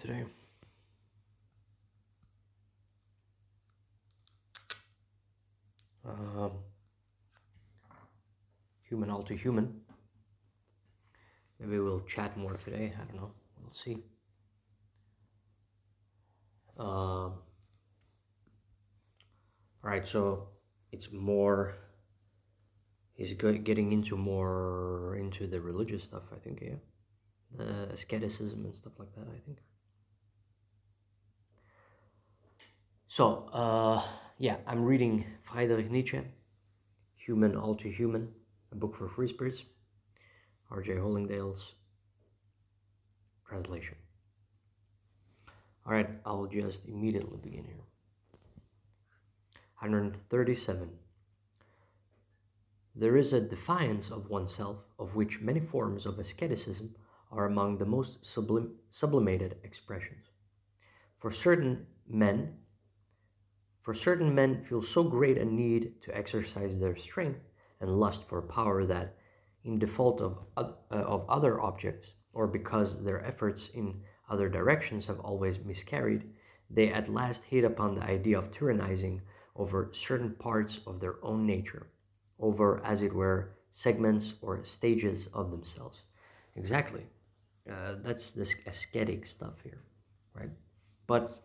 today. Um, human all too human. Maybe we'll chat more today. I don't know. We'll see. Um, all right, so it's more. He's getting into more into the religious stuff. I think, yeah, the asceticism and stuff like that. I think. So, uh, yeah, I'm reading Friedrich Nietzsche, Human All Too Human, a book for free spirits, R.J. Hollingdale's translation. All right, I'll just immediately begin here. 137. There is a defiance of oneself of which many forms of asceticism are among the most sublim sublimated expressions. For certain men, for certain men feel so great a need to exercise their strength and lust for power that, in default of, uh, of other objects, or because their efforts in other directions have always miscarried, they at last hit upon the idea of tyrannizing over certain parts of their own nature, over, as it were, segments or stages of themselves. Exactly. Uh, that's this ascetic stuff here, right? But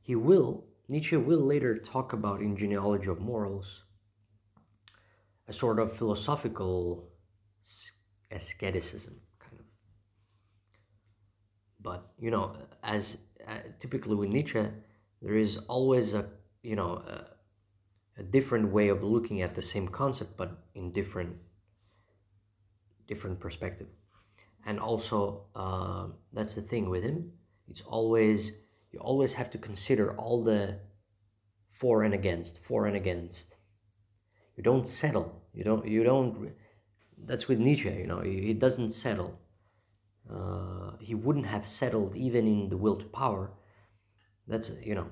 he will Nietzsche will later talk about in Genealogy of Morals a sort of philosophical asceticism, kind of. But, you know, as uh, typically with Nietzsche, there is always a, you know, a, a different way of looking at the same concept, but in different, different perspective. And also, uh, that's the thing with him. It's always you always have to consider all the for and against, for and against. You don't settle. You don't. You don't. That's with Nietzsche. You know, he, doesn't settle. Uh, he wouldn't have settled even in the will to power. That's you know,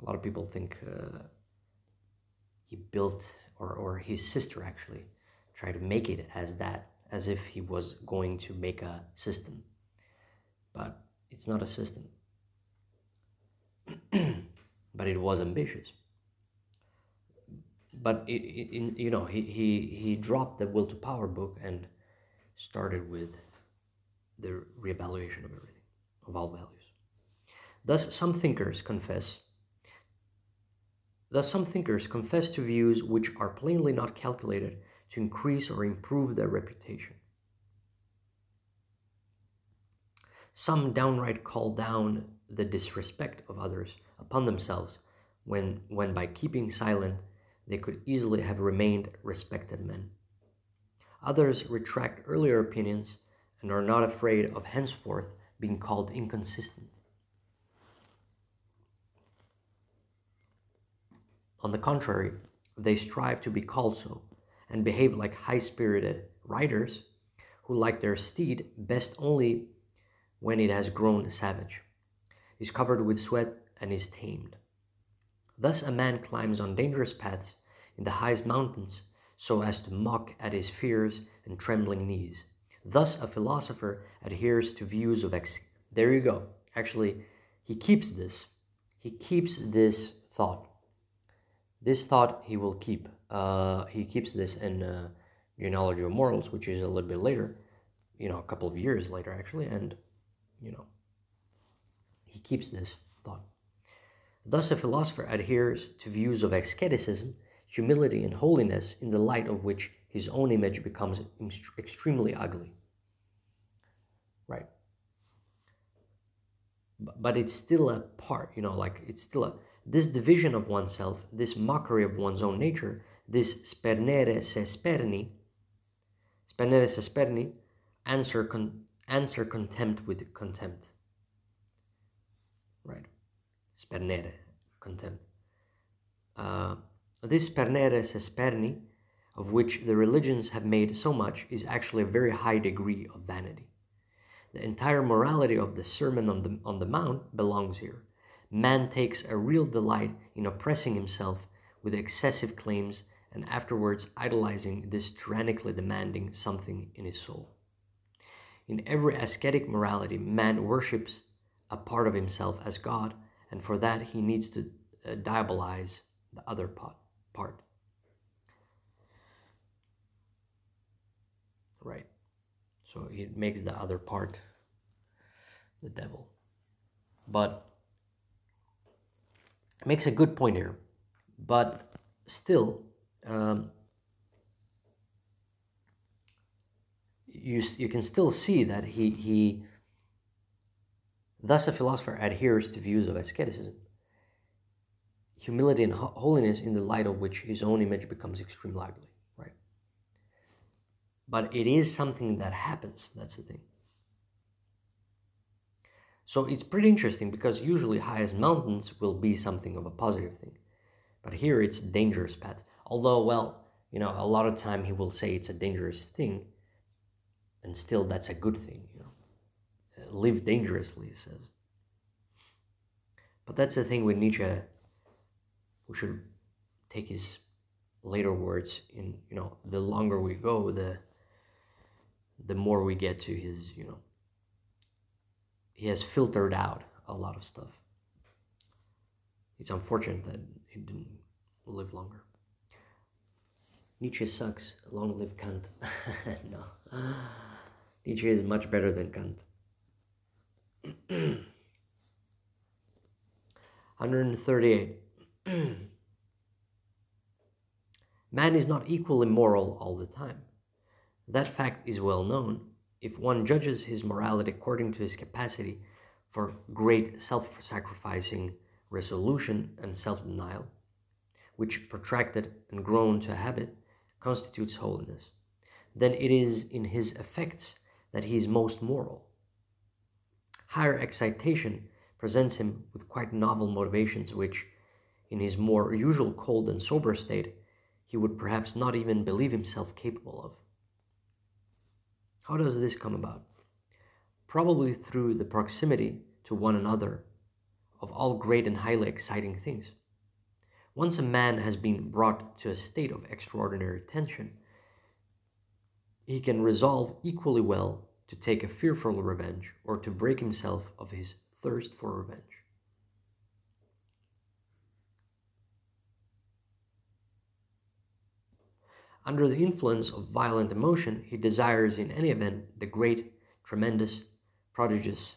a lot of people think uh, he built or or his sister actually tried to make it as that, as if he was going to make a system. But it's not a system. but it was ambitious. But it, it, in, you know, he, he, he dropped the will to power book and started with the reevaluation of everything, of all values. Thus, some thinkers confess. Thus, some thinkers confess to views which are plainly not calculated to increase or improve their reputation. Some downright call down the disrespect of others upon themselves when, when by keeping silent they could easily have remained respected men. Others retract earlier opinions and are not afraid of henceforth being called inconsistent. On the contrary, they strive to be called so and behave like high spirited riders who like their steed best only when it has grown savage is covered with sweat, and is tamed. Thus a man climbs on dangerous paths in the highest mountains so as to mock at his fears and trembling knees. Thus a philosopher adheres to views of ex... There you go. Actually, he keeps this. He keeps this thought. This thought he will keep. Uh, he keeps this in uh, Genealogy of Morals, which is a little bit later, you know, a couple of years later, actually, and, you know, he keeps this thought. Thus, a philosopher adheres to views of asceticism, humility, and holiness in the light of which his own image becomes extremely ugly. Right. But it's still a part, you know, like it's still a, this division of oneself, this mockery of one's own nature, this spernere se sperni, spernere se sperni, answer, con, answer contempt with contempt right? Spernere, contempt. Uh, this spernere sperni, of which the religions have made so much, is actually a very high degree of vanity. The entire morality of the Sermon on the, on the Mount belongs here. Man takes a real delight in oppressing himself with excessive claims and afterwards idolizing this tyrannically demanding something in his soul. In every ascetic morality, man worships a part of himself as God, and for that he needs to uh, diabolize the other part. part. Right. So he makes the other part the devil. But makes a good point here. But still, um, you, you can still see that he, he thus a philosopher adheres to views of asceticism. Humility and holiness in the light of which his own image becomes extremely ugly right? But it is something that happens that's the thing. So it's pretty interesting because usually highest mountains will be something of a positive thing. But here it's a dangerous path. Although well you know a lot of time he will say it's a dangerous thing and still that's a good thing live dangerously he says but that's the thing with nietzsche we should take his later words in you know the longer we go the the more we get to his you know he has filtered out a lot of stuff it's unfortunate that he didn't live longer Nietzsche sucks. Long live Kant. no. Nietzsche is much better than Kant. 138. Man is not equally moral all the time. That fact is well known if one judges his morality according to his capacity for great self sacrificing resolution and self denial, which protracted and grown to a habit constitutes holiness, then it is in his effects that he is most moral. Higher excitation presents him with quite novel motivations which, in his more usual cold and sober state, he would perhaps not even believe himself capable of. How does this come about? Probably through the proximity to one another of all great and highly exciting things. Once a man has been brought to a state of extraordinary tension, he can resolve equally well to take a fearful revenge or to break himself of his thirst for revenge. Under the influence of violent emotion, he desires in any event the great, tremendous, prodigious,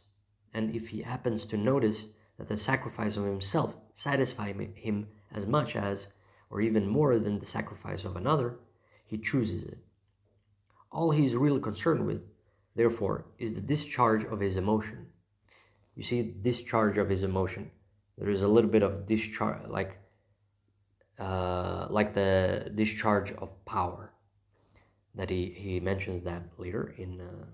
and if he happens to notice that the sacrifice of himself satisfies him as much as, or even more than the sacrifice of another, he chooses it. All he is really concerned with, therefore, is the discharge of his emotion. You see, discharge of his emotion. There is a little bit of discharge, like, uh, like the discharge of power. That he, he mentions that later in uh,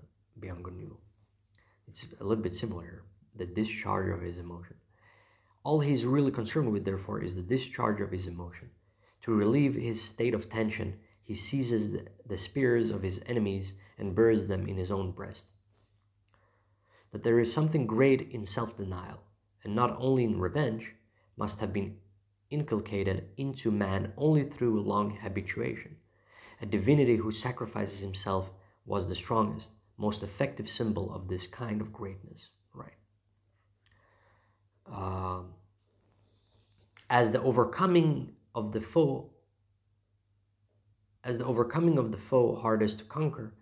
It's a little bit similar. The discharge of his emotion. All he's really concerned with, therefore, is the discharge of his emotion. To relieve his state of tension, he seizes the, the spears of his enemies and buries them in his own breast. That there is something great in self denial, and not only in revenge, must have been inculcated into man only through long habituation. A divinity who sacrifices himself was the strongest, most effective symbol of this kind of greatness. Right. Um, as the overcoming of the foe, as the overcoming of the foe hardest to conquer,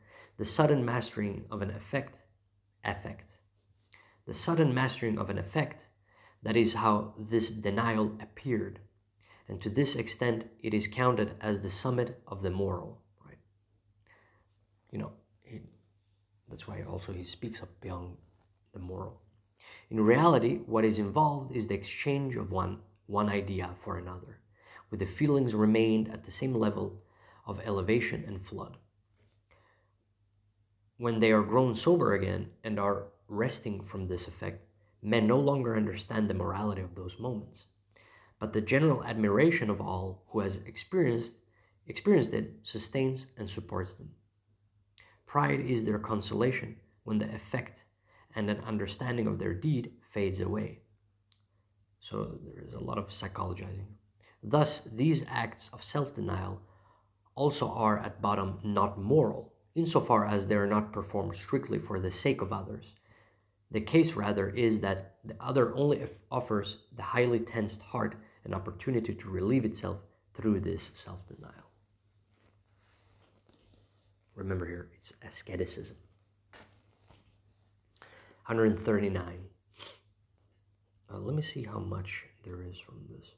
the sudden mastering of an effect, effect, the sudden mastering of an effect, that is how this denial appeared, and to this extent it is counted as the summit of the moral. Right? You know, he, that's why also he speaks of beyond the moral. In reality, what is involved is the exchange of one, one idea for another, with the feelings remained at the same level of elevation and flood. When they are grown sober again and are resting from this effect, men no longer understand the morality of those moments, but the general admiration of all who has experienced, experienced it sustains and supports them. Pride is their consolation when the effect and an understanding of their deed fades away. So there is a lot of psychologizing. Thus, these acts of self denial also are at bottom not moral, insofar as they are not performed strictly for the sake of others, The case, rather, is that the other only offers the highly tensed heart an opportunity to relieve itself through this self denial. Remember here, it's asceticism. 139. Uh, let me see how much there is from this.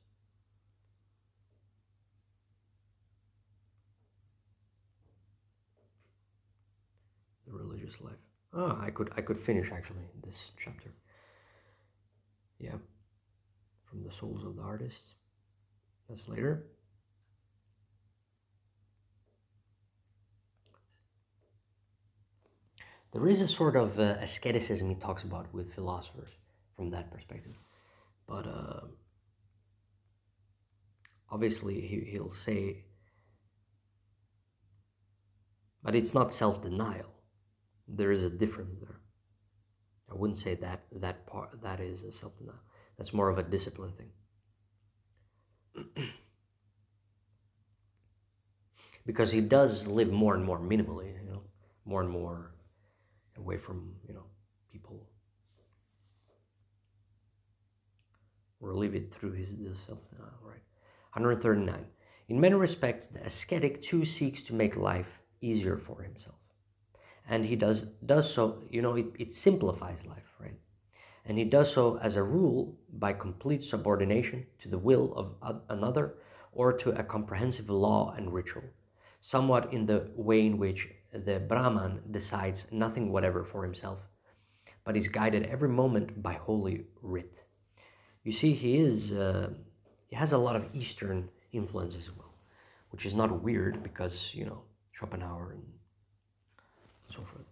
Religious life. Oh, I could I could finish actually this chapter. Yeah. From the souls of the artists. That's later. There is a sort of uh, asceticism he talks about with philosophers from that perspective. But uh, obviously, he, he'll say, but it's not self denial. There is a difference there. I wouldn't say that that part that is a self denial. That's more of a discipline thing. because he does live more and more minimally, you know, more and more away from you know people or leave it through his self denial right 139 in many respects the ascetic too seeks to make life easier for himself and he does does so you know it, it simplifies life right and he does so as a rule by complete subordination to the will of another or to a comprehensive law and ritual somewhat in the way in which the Brahman decides nothing whatever for himself, but is guided every moment by holy writ. You see, he is uh, he has a lot of Eastern influence as well, which is not weird because you know Schopenhauer and so forth.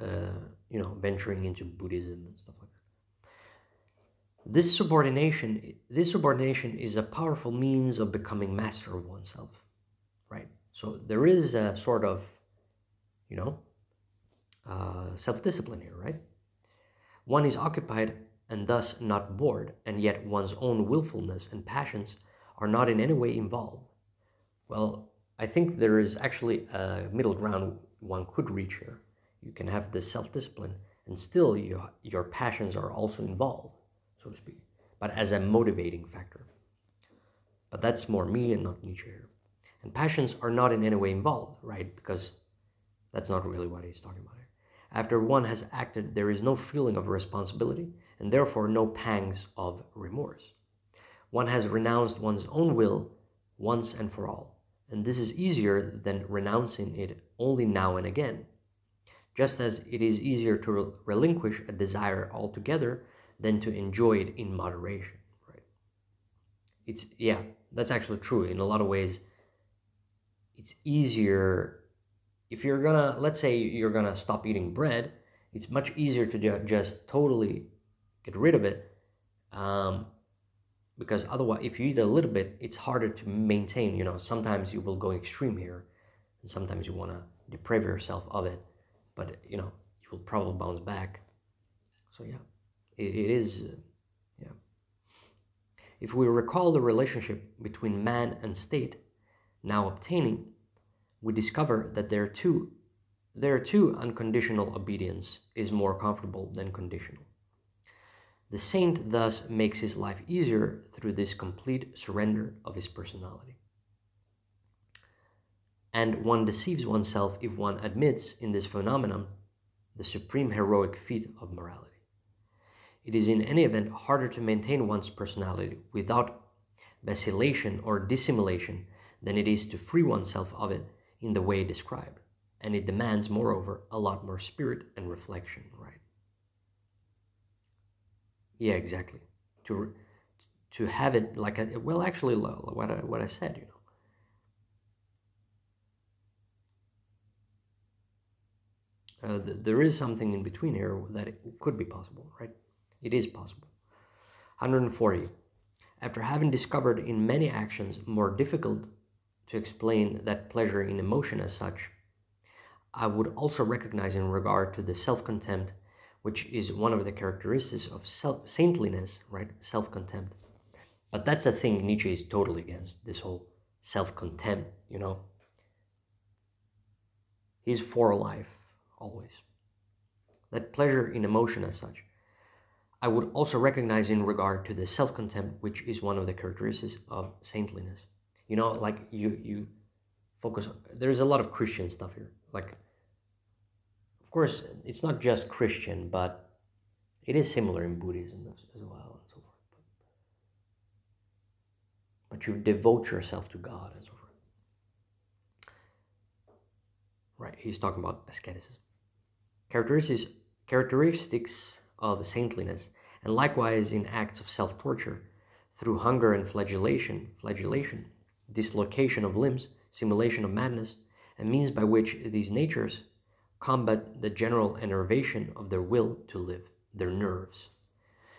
Uh, you know, venturing into Buddhism and stuff like that. This subordination, this subordination is a powerful means of becoming master of oneself, right? So there is a sort of, you know, uh, self discipline here, right? One is occupied and thus not bored, and yet one's own willfulness and passions are not in any way involved. Well, I think there is actually a middle ground one could reach here. You can have this self discipline, and still you, your passions are also involved, so to speak, but as a motivating factor. But that's more me and not Nietzsche here. And passions are not in any way involved, right? Because that's not really what he's talking about here. After one has acted, there is no feeling of responsibility and therefore no pangs of remorse. One has renounced one's own will once and for all, and this is easier than renouncing it only now and again. Just as it is easier to relinquish a desire altogether than to enjoy it in moderation, right? It's yeah, that's actually true in a lot of ways it's easier if you're gonna let's say you're gonna stop eating bread it's much easier to just totally get rid of it um, because otherwise if you eat a little bit it's harder to maintain you know. Sometimes you will go extreme here and sometimes you want to deprive yourself of it but you know you will probably bounce back. So yeah it, it is uh, yeah. If we recall the relationship between man and state now obtaining, we discover that there too, there too unconditional obedience is more comfortable than conditional. The saint thus makes his life easier through this complete surrender of his personality. And one deceives oneself if one admits in this phenomenon the supreme heroic feat of morality. It is in any event harder to maintain one's personality without vacillation or dissimulation than it is to free oneself of it in the way described. And it demands, moreover, a lot more spirit and reflection, right? Yeah, exactly. To to have it like a, well, actually, what I, what I said, you know. Uh, th there is something in between here that could be possible, right? It is possible. 140. After having discovered in many actions more difficult to explain that pleasure in emotion as such, I would also recognize in regard to the self-contempt, which is one of the characteristics of self saintliness, right? Self-contempt. But that's a thing Nietzsche is totally against, this whole self-contempt, you know. He's for life, always. that pleasure in emotion as such. I would also recognize in regard to the self-contempt, which is one of the characteristics of saintliness. You know, like you you focus. There's a lot of Christian stuff here. Like, course, it's not just Christian, but it is similar in Buddhism as, well and so forth. But, you devote yourself to God and so forth. Right, he's talking about asceticism. Characteristics, characteristics of saintliness, and likewise in acts of self-torture, through hunger and flagellation, flagellation, dislocation of limbs, simulation of madness, and means by which these natures combat the general enervation of their will to live, their nerves.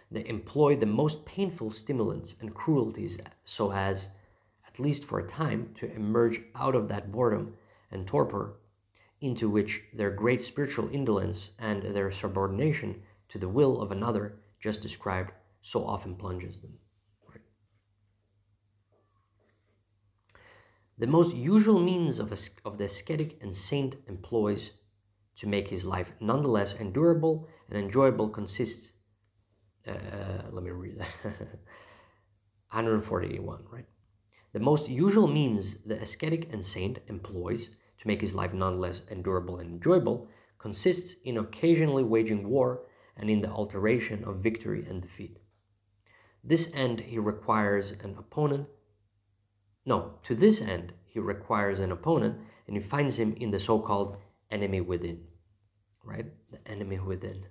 They employ the most painful stimulants and cruelties so as, at least for a time, to emerge out of that boredom and torpor into which their great spiritual indolence and their subordination to the will of another, just described, so often plunges them. The most usual means of, of the ascetic and saint employs to make his life nonetheless endurable and enjoyable consists, uh, let me read that, 141, right? The most usual means the ascetic and saint employs to make his life nonetheless endurable and enjoyable consists in occasionally waging war and in the alteration of victory and defeat. This end he requires an opponent. No, to this end he requires an opponent and he finds him in the so-called enemy within. Right? The enemy within.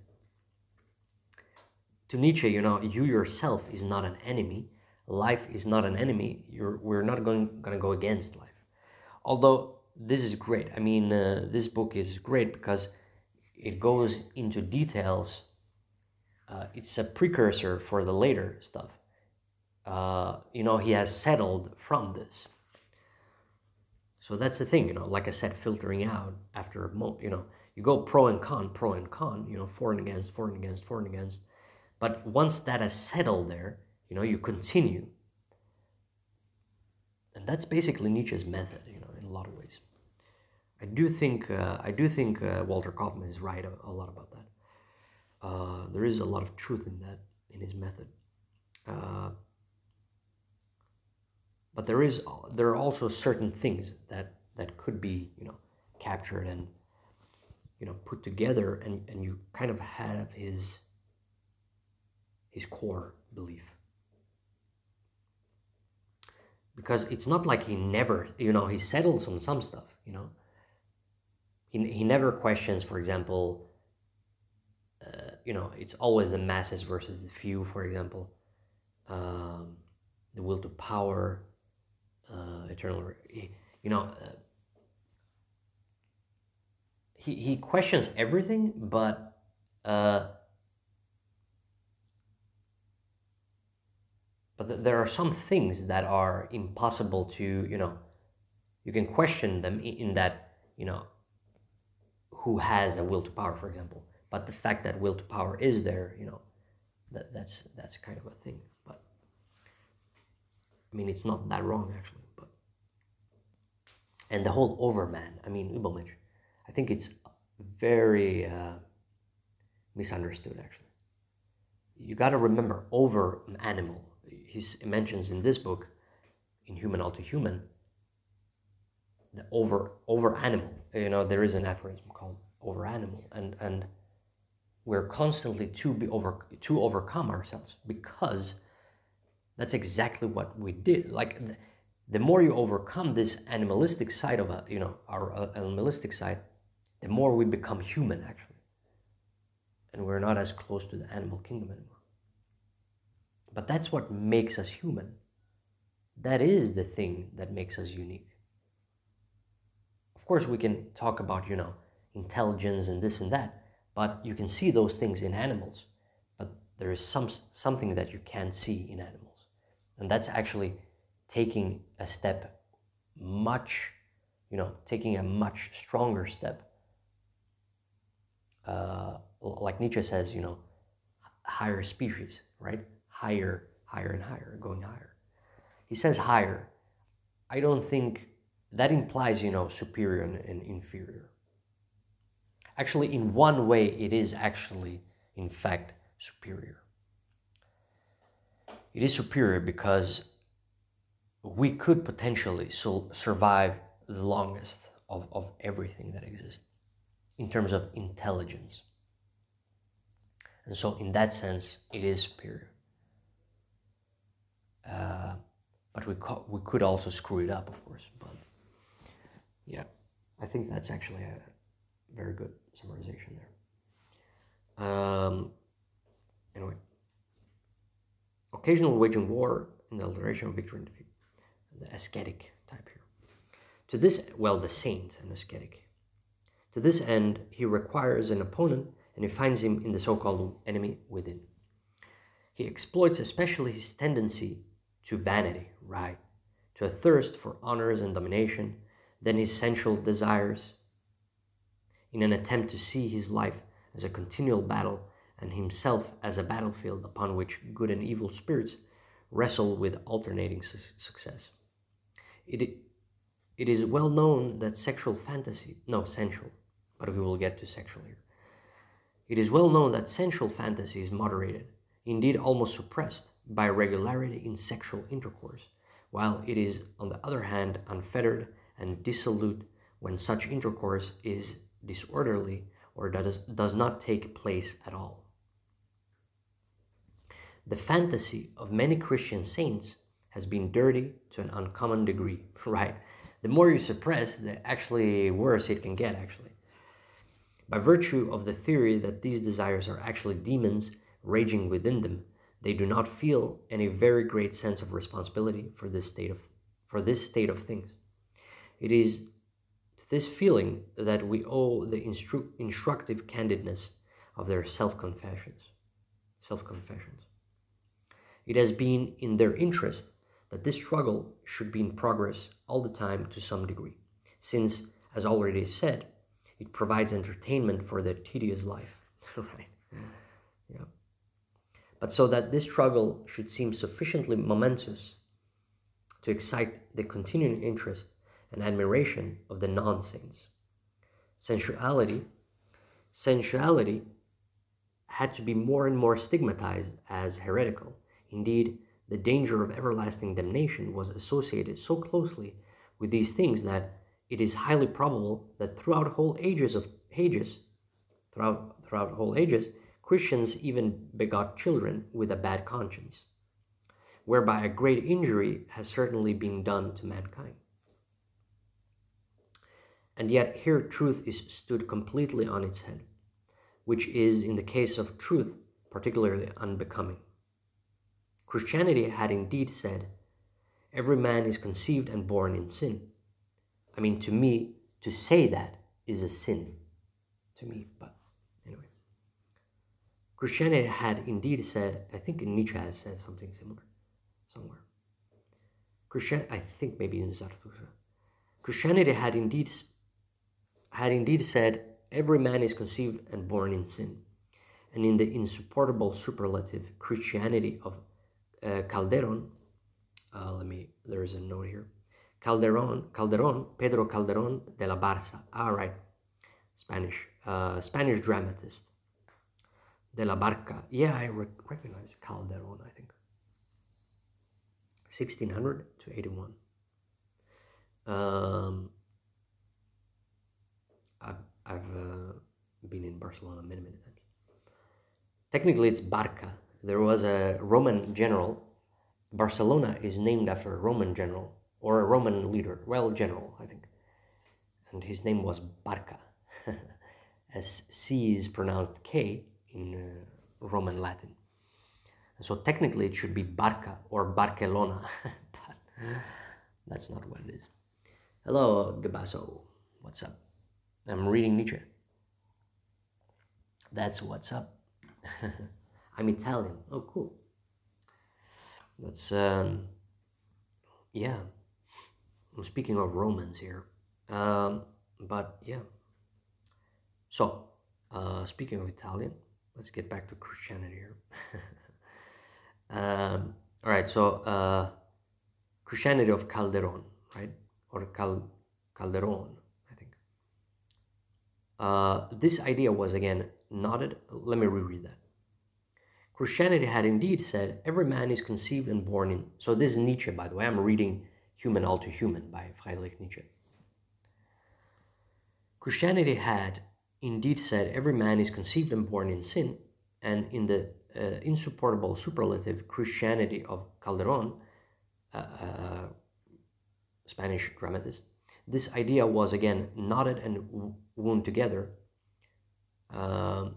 To Nietzsche, you know, you yourself is not an enemy. Life is not an enemy. You're, we're not going, going to go against life. Although this is great. I mean, uh, this book is great because it goes into details uh, it's a precursor for the later stuff. Uh, you know, he has settled from this. So that's the thing, you know, like I said, filtering out after a moment, you know, you go pro and con, pro and con, you know, for and against, for and against, for and against. But once that has settled there, you know, you continue. And that's basically Nietzsche's method, you know, in a lot of ways. I do think, uh, I do think uh, Walter Kaufmann is right a, a lot about that. Uh, there is a lot of truth in that, in his method. But there is there are also certain things that that could be you know captured and you know put together and, and you kind of have his his core belief because it's not like he never you know he settles on some stuff you know he, he never questions for example uh, you know, it's always the masses versus the few, for example. Um, the will to power, uh, eternal, you know, uh, he, he questions everything, but uh, but th there are some things that are impossible to, you know, you can question them in, in that, you know, who has a will to power, for example but the fact that will to power is there, you know, that, that's that's kind of a thing. But I mean, it's not that wrong actually. And the whole overman, I mean, Übermensch, I think it's very uh, misunderstood actually. You got to remember over animal. He mentions in this book, in Human All Too Human, the over over animal. You know, there is an aphorism called over animal, and and we're constantly to be over to overcome ourselves because that's exactly what we did like the, more you overcome this animalistic side of you know our uh, animalistic side the more we become human actually. And we're not as close to the animal kingdom anymore. But that's what makes us human. That is the thing that makes us unique. Of course we can talk about you know intelligence and this and that but you can see those things in animals, but there is some, something that you can't see in animals. And that's actually taking a step much, you know, taking a much stronger step. Uh, like Nietzsche says, you know, higher species, right? Higher, higher and higher, going higher. He says higher. I don't think that implies, you know, superior and, and inferior. Actually, in one way, it is actually, in fact, superior. It is superior because we could potentially survive the longest of, of everything that exists in terms of intelligence. And so, in that sense, it is superior. Uh, but we, co- we could also screw it up, of course. But yeah, I think that's actually a very good summarization there. Um, anyway, occasional waging war in the alteration of victory and the ascetic type here. To this, well, the saint and ascetic. To this end, he requires an opponent and he finds him in the so called enemy within. He exploits especially his tendency to vanity, right, to a thirst for honors and domination, then his sensual desires, in an attempt to see his life as a continual battle and himself as a battlefield upon which good and evil spirits wrestle with alternating su- success. It, it is well known that sexual fantasy, no, sensual, but we will get to sexual here. It is well known that sensual fantasy is moderated, indeed almost suppressed, by regularity in sexual intercourse, while it is, on the other hand, unfettered and dissolute when such intercourse is disorderly or does, does not take place at all. The fantasy of many Christian saints has been dirty to an uncommon degree, right? The more you suppress, the actually worse it can get, actually. By virtue of the theory that these desires are actually demons raging within them, they do not feel any very great sense of responsibility for this state of for this state of things. It is to this feeling that we owe the instru- instructive candidness of their self-confessions. Self-confessions. It has been in their interest that this struggle should be in progress all the time to some degree, since, as already said, it provides entertainment for their tedious life. right? Yeah but so that this struggle should seem sufficiently momentous to excite the continuing interest and admiration of the non-saints. Sensuality, sensuality had to be more and more stigmatized as heretical. Indeed, the danger of everlasting damnation was associated so closely with these things that it is highly probable that throughout whole ages of ages, throughout throughout whole ages, Christians even begot children with a bad conscience, whereby a great injury has certainly been done to mankind. And yet, here truth is stood completely on its head, which is, in the case of truth, particularly unbecoming. Christianity had indeed said, Every man is conceived and born in sin. I mean, to me, to say that is a sin to me, but anyway. Christianity had indeed said, I think Nietzsche has said something similar somewhere. Christian, I think maybe in Zarathustra. Christianity had indeed had indeed said, every man is conceived and born in sin. And in the insupportable superlative Christianity of uh, Calderon, uh, let me, there is a note here. Calderon, Calderon, Pedro Calderon de la Barca. All right, Spanish, uh, Spanish dramatist de la Barca. Yeah, I recognize Calderon, I think. 1600 to 81. Um, I've, I've uh, been in Barcelona many, many times. Technically, it's Barca. There was a Roman general. Barcelona is named after a Roman general or a Roman leader. Well, general, I think. And his name was Barca. As C is pronounced K, in uh, Roman Latin. So technically it should be Barca or Barcelona, but that's not what it is. Hello, Gabasso. What's up? I'm reading Nietzsche. That's what's up. I'm Italian. Oh, cool. That's, um, yeah. I'm speaking of Romans here. Um, but yeah. So, uh, speaking of Italian, let's get back to Christianity here. um, all right, so uh, Christianity of Calderon, right? Or Cal- Calderon, I think. Uh, this idea was again nodded. Let me reread that. Christianity had indeed said, Every man is conceived and born in. So, this is Nietzsche, by the way. I'm reading Human All Too Human by Friedrich Nietzsche. Christianity had indeed said, Every man is conceived and born in sin, and in the uh, insupportable superlative Christianity of Calderon, uh, uh, Spanish dramatist, this idea was again knotted and wound together. Um,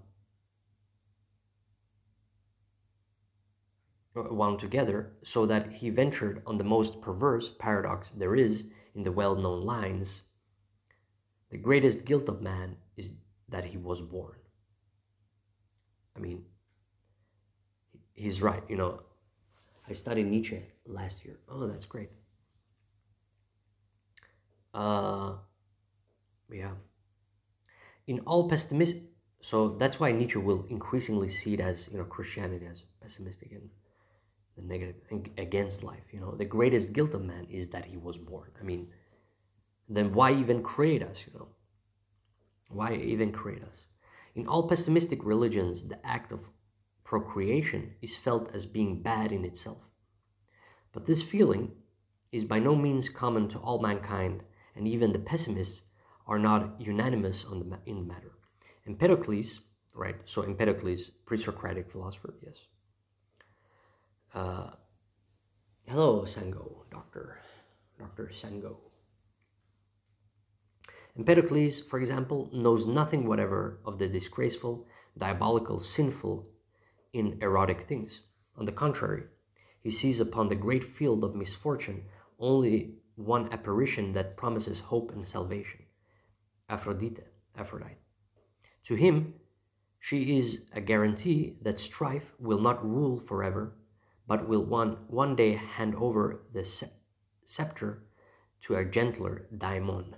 wound together so that he ventured on the most perverse paradox there is in the well known lines The greatest guilt of man is that he was born. I mean, he's right. You know, I studied Nietzsche last year. Oh, that's great. Uh, yeah. In all pessimistic, so that's why Nietzsche will increasingly see it as you know Christianity as pessimistic and the negative against life. You know, the greatest guilt of man is that he was born. I mean, then why even create us? You know, why even create us? In all pessimistic religions, the act of procreation is felt as being bad in itself. But this feeling is by no means common to all mankind, and even the pessimists are not unanimous on the in the matter. Empedocles, right? So Empedocles, pre-Socratic philosopher, yes uh, hello, Sango, Doctor, Dr. Sango. Empedocles, for example, knows nothing whatever of the disgraceful, diabolical, sinful in erotic things. On the contrary, he sees upon the great field of misfortune only one apparition that promises hope and salvation Aphrodite, Aphrodite. To him, she is a guarantee that strife will not rule forever but will one, one day hand over the scepter to a gentler daimon.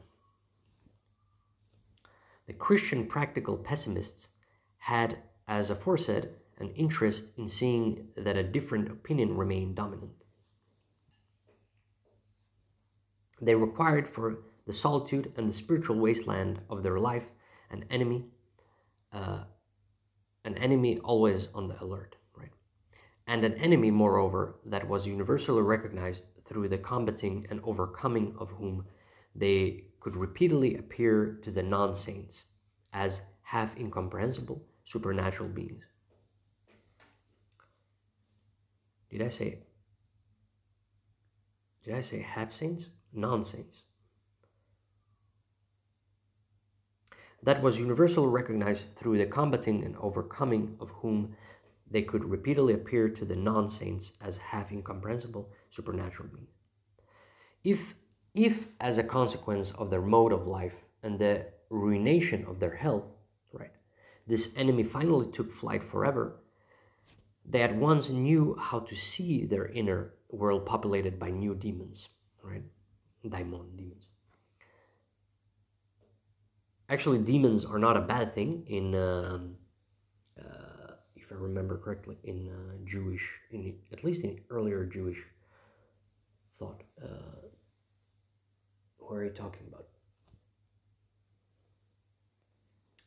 The Christian practical pessimists had, as aforesaid, an interest in seeing that a different opinion remained dominant. They required for the solitude and the spiritual wasteland of their life an enemy, uh, an enemy always on the alert and an enemy, moreover, that was universally recognized through the combating and overcoming of whom they could repeatedly appear to the non saints as half incomprehensible supernatural beings. Did I say did I say half saints? Non saints. That was universally recognized through the combating and overcoming of whom they could repeatedly appear to the non saints as half incomprehensible supernatural beings. If, if, as a consequence of their mode of life and the ruination of their health, right, this enemy finally took flight forever, they at once knew how to see their inner world populated by new demons, right? Daimon demons. Actually, demons are not a bad thing in. Um, I remember correctly, in uh, Jewish, in at least in earlier Jewish thought. Uh, what are you talking about?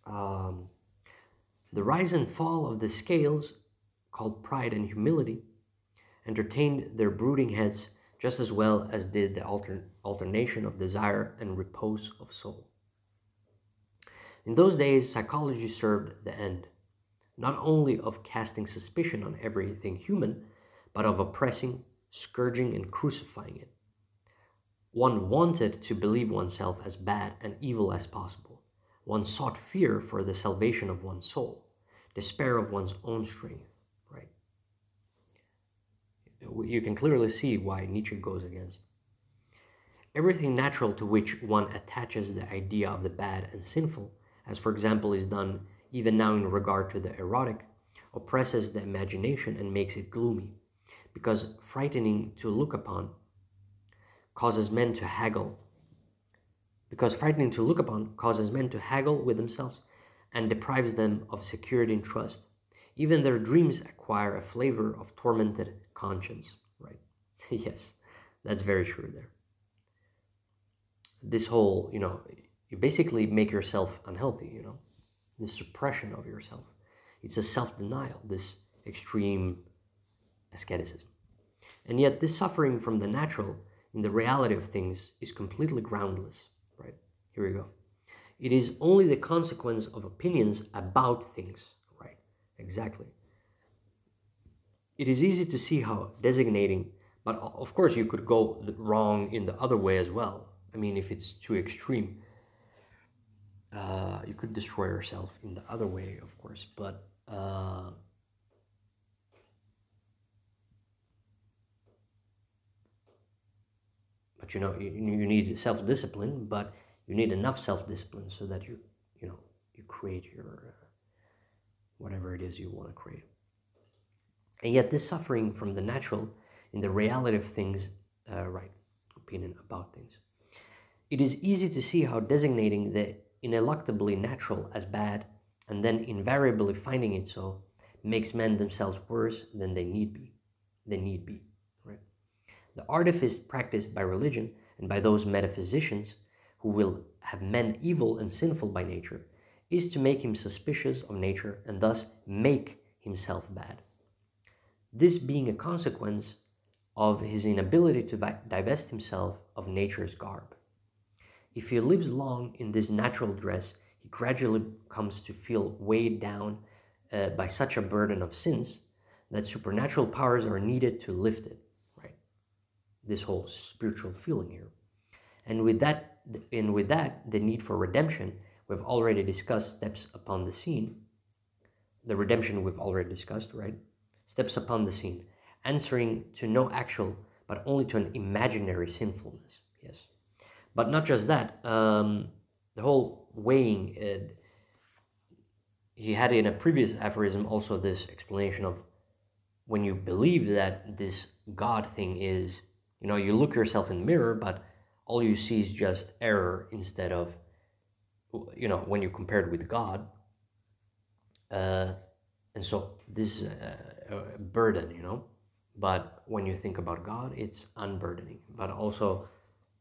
Um, the rise and fall of the scales, called pride and humility, entertained their brooding heads just as well as did the alter- alternation of desire and repose of soul. In those days, psychology served the end not only of casting suspicion on everything human, but of oppressing, scourging, and crucifying it. One wanted to believe oneself as bad and evil as possible. One sought fear for the salvation of one's soul, despair of one's own strength, right? You can clearly see why Nietzsche goes against. Everything natural to which one attaches the idea of the bad and sinful, as for example is done even now in regard to the erotic, oppresses the imagination and makes it gloomy, because frightening to look upon causes men to haggle. Because frightening to look upon causes men to haggle with themselves and deprives them of security and trust. Even their dreams acquire a flavor of tormented conscience, right? yes, that's very true there. This whole, you know, you basically make yourself unhealthy, you know, this suppression of yourself. It's a self denial, this extreme asceticism. And yet, this suffering from the natural in the reality of things is completely groundless, right? Here we go. It is only the consequence of opinions about things, right? Exactly. It is easy to see how designating, but of course, you could go wrong in the other way as well. I mean, if it's too extreme, uh, you could destroy yourself in the other way, of course, but. Uh, but you know you, you need self-discipline but you need enough self-discipline so that you you know you create your uh, whatever it is you want to create and yet this suffering from the natural in the reality of things uh, right opinion about things it is easy to see how designating the ineluctably natural as bad and then invariably finding it so makes men themselves worse than they need be they need be the artifice practiced by religion and by those metaphysicians who will have men evil and sinful by nature is to make him suspicious of nature and thus make himself bad. This being a consequence of his inability to divest himself of nature's garb. If he lives long in this natural dress, he gradually comes to feel weighed down uh, by such a burden of sins that supernatural powers are needed to lift it right? this whole spiritual feeling here. And with that, and with that, the need for redemption, we've already discussed steps upon the scene. The redemption we've already discussed, right? Steps upon the scene, answering to no actual, but only to an imaginary sinfulness. But not just that. Um, the whole weighing. Uh, he had in a previous aphorism also this explanation of when you believe that this God thing is you know, you look yourself in the mirror, but all you see is just error instead of, you know, when you compare it with God. Uh, and so this is a, a burden, you know. But when you think about God, it's unburdening. But also,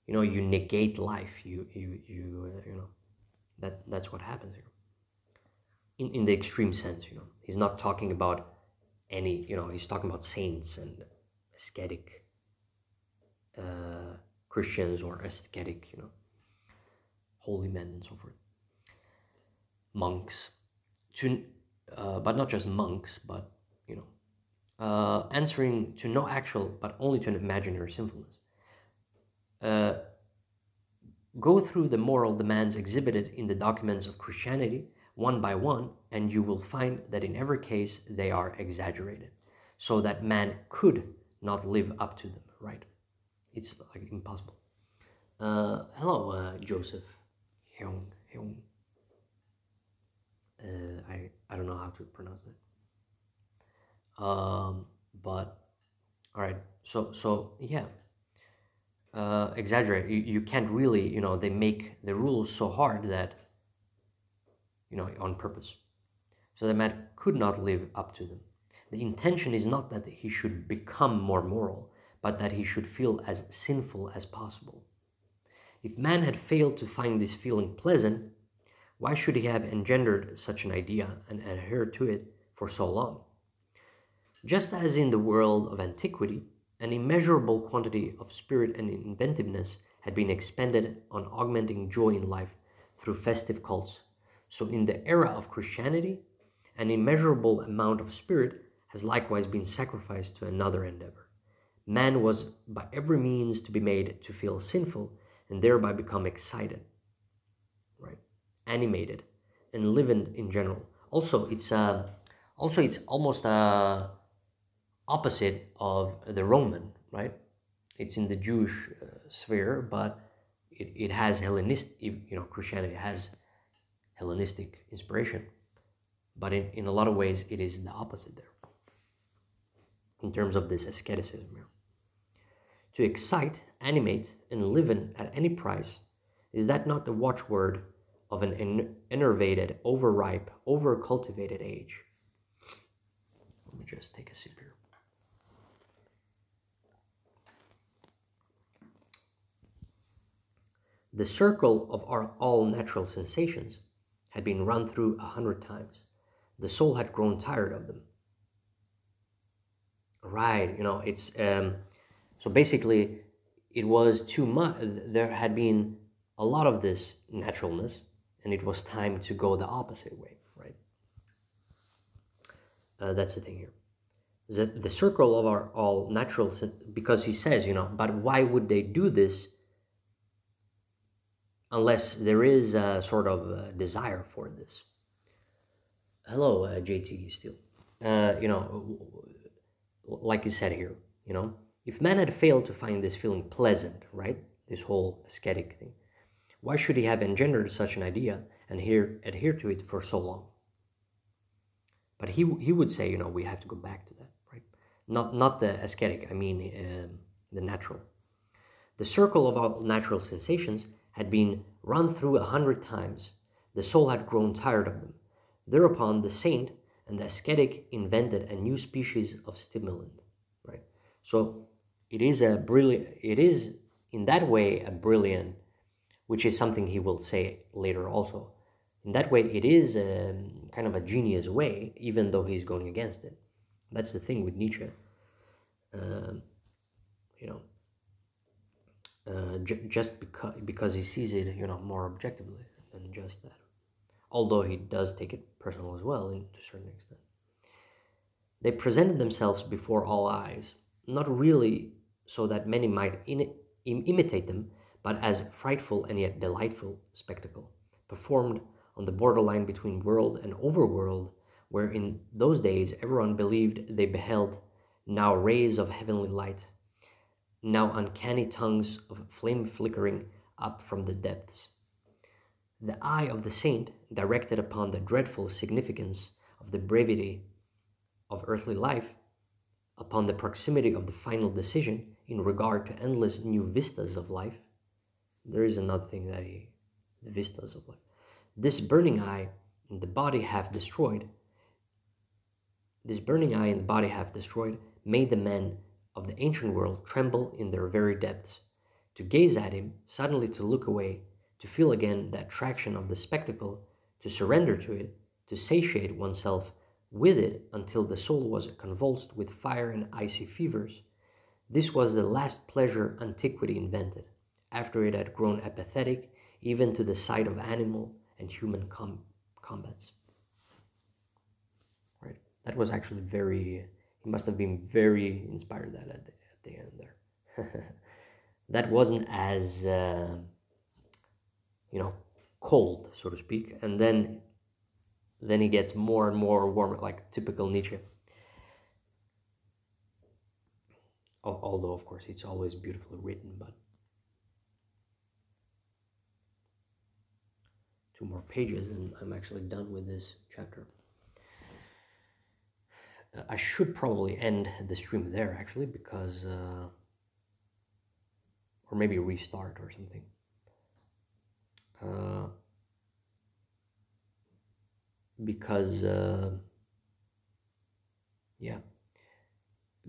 you know, you negate life. You you you uh, you know, that that's what happens here. In in the extreme sense, you know, he's not talking about any. You know, he's talking about saints and ascetic uh, Christians or ascetic, you know, holy men and so forth, monks, to, uh, but not just monks, but you know, uh, answering to no actual, but only to an imaginary sinfulness. Uh, go through the moral demands exhibited in the documents of Christianity one by one, and you will find that in every case they are exaggerated, so that man could not live up to them, right? it's like impossible. Uh, hello, uh, Joseph Hyung Hyung. Uh, I I don't know how to pronounce that. Um, but all right. So so yeah. Uh, exaggerate. You, you can't really you know they make the rules so hard that you know on purpose, so that man could not live up to them. The intention is not that he should become more moral, but that he should feel as sinful as possible. If man had failed to find this feeling pleasant, why should he have engendered such an idea and adhered to it for so long? Just as in the world of antiquity, an immeasurable quantity of spirit and inventiveness had been expended on augmenting joy in life through festive cults, so in the era of Christianity, an immeasurable amount of spirit has likewise been sacrificed to another endeavor man was by every means to be made to feel sinful and thereby become excited, right? Animated and living in general. Also, it's uh, also it's almost uh, opposite of the Roman, right? It's in the Jewish uh, sphere, but it, it has Hellenistic, you know, Christianity has Hellenistic inspiration. But in, in a lot of ways, it is the opposite there in terms of this asceticism here. To excite, animate, and live in at any price, is that not the watchword of an enervated, overripe, overcultivated age? Let me just take a sip here. The circle of our all natural sensations had been run through a hundred times. The soul had grown tired of them. Right, you know, it's um, so basically it was too much. There had been a lot of this naturalness, and it was time to go the opposite way, right? Uh, that's the thing here. The, the circle of our all natural, because he says, you know, but why would they do this unless there is a sort of desire for this? Hello, uh, JT Steele. Uh, you know, like you said here, you know, if man had failed to find this feeling pleasant, right, this whole ascetic thing, why should he have engendered such an idea and here adhere to it for so long? But he, he would say, you know, we have to go back to that, right? Not, not the ascetic, I mean uh, the natural. The circle of all natural sensations had been run through a hundred times. The soul had grown tired of them. Thereupon the saint and the ascetic invented a new species of stimulant, right? So it is a brilliant, it is in that way a brilliant, which is something he will say later also. In that way, it is a, kind of a genius way, even though he's going against it. That's the thing with Nietzsche. Uh, you know, uh, just because because he sees it, you know, more objectively than just that. Although he does take it personal as well, to a certain extent. They presented themselves before all eyes, not really so that many might in, Im, imitate them, but as frightful and yet delightful spectacle, performed on the borderline between world and overworld, where in those days everyone believed they beheld now rays of heavenly light, now uncanny tongues of flame flickering up from the depths. The eye of the saint, directed upon the dreadful significance of the brevity of earthly life, upon the proximity of the final decision in regard to endless new vistas of life, there is another thing that he, the vistas of life. This burning eye in the body half destroyed, this burning eye in the body half destroyed, made the men of the ancient world tremble in their very depths. To gaze at him, suddenly to look away, to feel again the attraction of the spectacle, to surrender to it, to satiate oneself with it until the soul was convulsed with fire and icy fevers. This was the last pleasure antiquity invented, after it had grown apathetic even to the sight of animal and human com combats. Right, that was actually very, he must have been very inspired that at the, at the end there. that wasn't as, uh, you know, cold, so to speak, and then then he gets more and more warm, like typical Nietzsche. Although, of course, it's always beautifully written, but two more pages and I'm actually done with this chapter. I should probably end the stream there actually because, uh, or maybe restart or something. Uh, because uh, yeah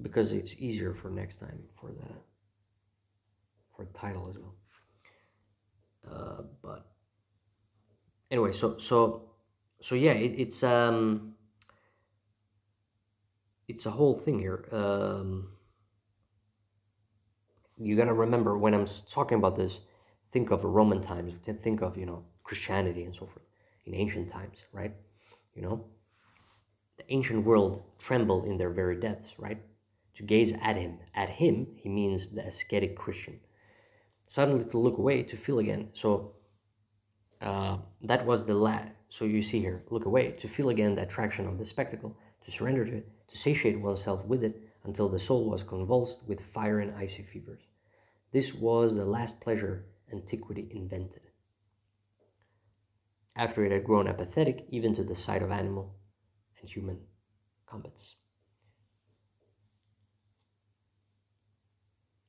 because it's easier for next time for the for title as well uh, but anyway so so so yeah it, it's um it's a whole thing here um you gotta remember when i'm talking about this think of roman times think of you know christianity and so forth in ancient times right? You know? The ancient world trembled in their very depths right? To gaze at him at him he means the ascetic christian. Suddenly to look away to feel again so uh, that was the la so you see here look away to feel again the attraction of the spectacle to surrender to it to satiate oneself with it until the soul was convulsed with fire and icy fevers this was the last pleasure antiquity invented after it had grown apathetic even to the sight of animal and human combats.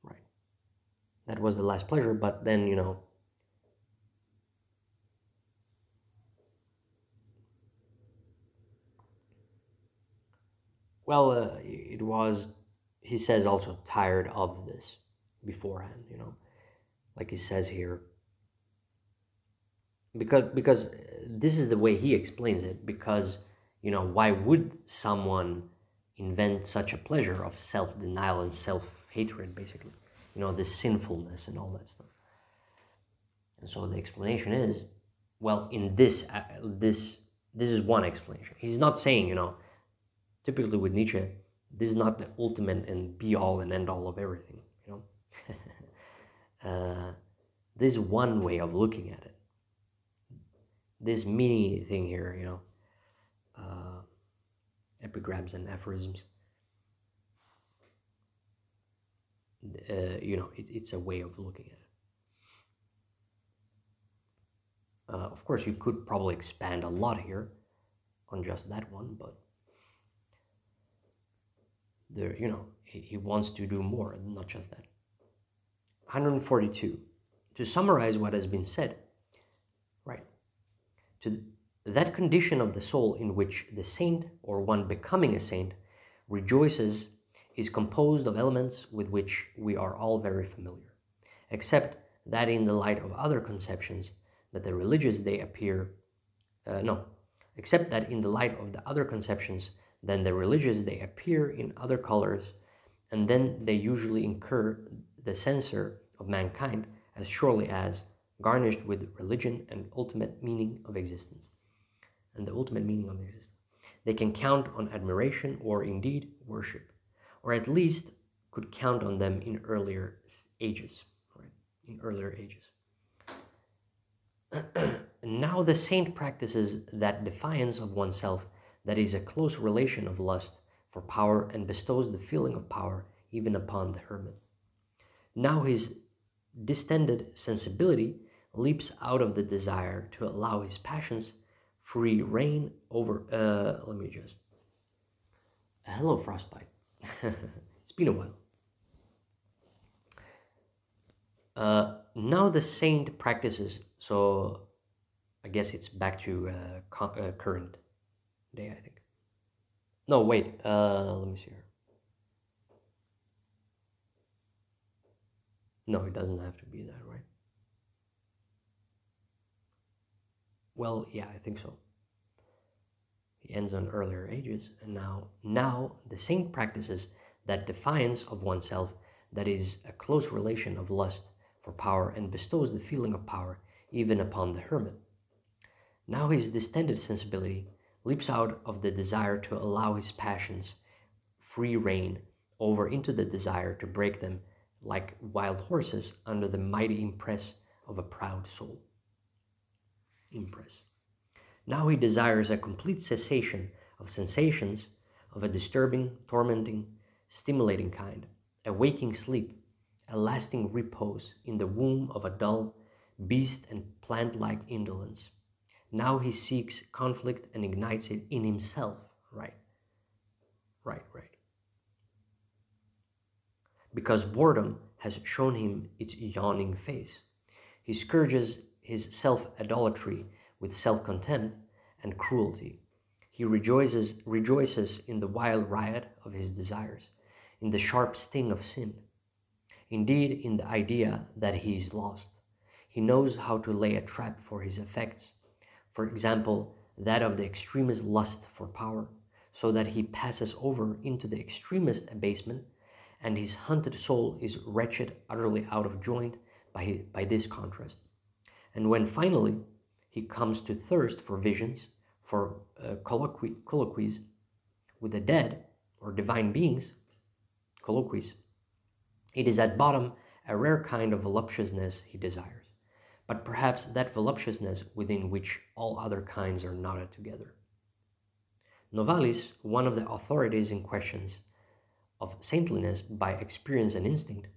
Right. That was the last pleasure, but then, you know, well, uh, it was, he says, also tired of this beforehand, you know. Like he says here, because because this is the way he explains it because you know why would someone invent such a pleasure of self-denial and self-hatred basically? You know this sinfulness and all that stuff. And so the explanation is well in this uh, this this is one explanation. He's not saying you know typically with nietzsche this is not the ultimate and be all and end all of everything you know? Uh, this is one way of looking at it. This mini thing here you know uh, epigrams and aphorisms. Uh, you know it, it's a way of looking at it. Uh, of course you could probably expand a lot here on just that one but there you know he, he wants to do more not just that. 142 to summarize what has been said right to that condition of the soul in which the saint or one becoming a saint rejoices is composed of elements with which we are all very familiar, except that in the light of other conceptions that the religious they appear, uh, no, except that in the light of the other conceptions, then the religious they appear in other colors, and then they usually incur the censure of mankind as surely as garnished with religion and ultimate meaning of existence and the ultimate meaning of existence. They can count on admiration or indeed worship, or at least could count on them in earlier ages, right? In earlier ages. now the saint practices that defiance of oneself that is a close relation of lust for power and bestows the feeling of power even upon the hermit. Now his distended sensibility leaps out of the desire to allow his passions free rein over. Uh, let me just. Hello, frostbite. it's been a while. Uh, now the saint practices, so I guess it's back to uh, uh, current day, I think. No, wait, uh, let me see here. No, it doesn't have to be that, right? Well, yeah, I think so. He ends on earlier ages, and now, now the saint practices that defiance of oneself that is a close relation of lust for power and bestows the feeling of power even upon the hermit. Now his distended sensibility leaps out of the desire to allow his passions free rein over into the desire to break them like wild horses under the mighty impress of a proud soul impress. Now he desires a complete cessation of sensations of a disturbing, tormenting, stimulating kind, a waking sleep, a lasting repose in the womb of a dull, beast and plant like indolence. Now he seeks conflict and ignites it in himself. Right. Right, right. Because boredom has shown him its yawning face. He scourges his self idolatry with self contempt and cruelty. He rejoices, rejoices in the wild riot of his desires, in the sharp sting of sin. Indeed, in the idea that he is lost. He knows how to lay a trap for his effects. For example, that of the extremist lust for power, so that he passes over into the extremist abasement, and his hunted soul is wretched, utterly out of joint by, by this contrast. And when finally he comes to thirst for visions, for uh, colloquy, colloquies with the dead or divine beings, colloquies, it is at bottom a rare kind of voluptuousness he desires, but perhaps that voluptuousness within which all other kinds are knotted together. Novalis, one of the authorities in questions of saintliness by experience and instinct,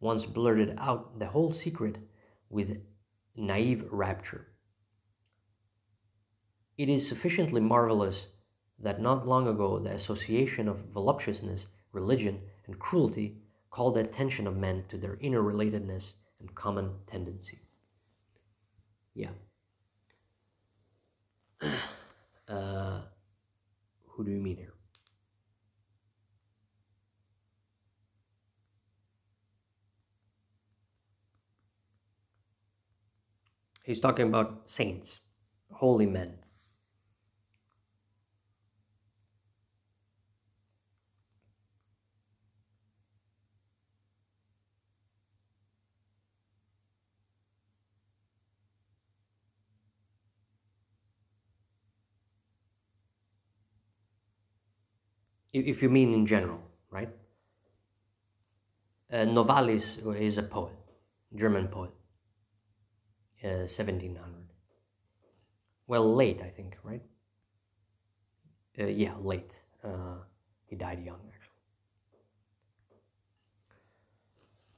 once blurted out the whole secret with naive rapture. It is sufficiently marvelous that not long ago the association of voluptuousness, religion, and cruelty called the attention of men to their inner relatedness and common tendency. Yeah. Uh, who do you mean here? He's talking about saints, holy men. If you mean in general, right? Uh, Novalis is a poet, German poet, uh, 1700. Well, late, I think, right? Uh, yeah, late. Uh, he died young, actually.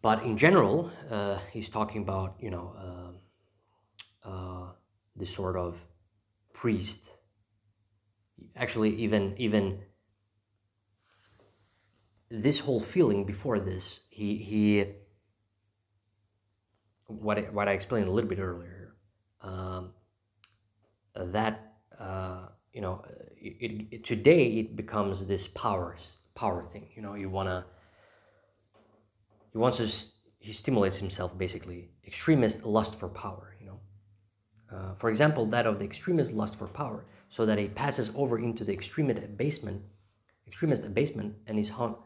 But in general, uh, he's talking about, you know, uh, uh, this sort of priest. Actually, even even this whole feeling before this, he he what I, what I explained a little bit earlier, um, that uh, you know, it, it, today it becomes this power power thing. You know, you wanna he wants to he stimulates himself basically extremist lust for power. You know, uh, for example, that of the extremist lust for power, so that he passes over into the extremist abasement, extremist abasement, and is hung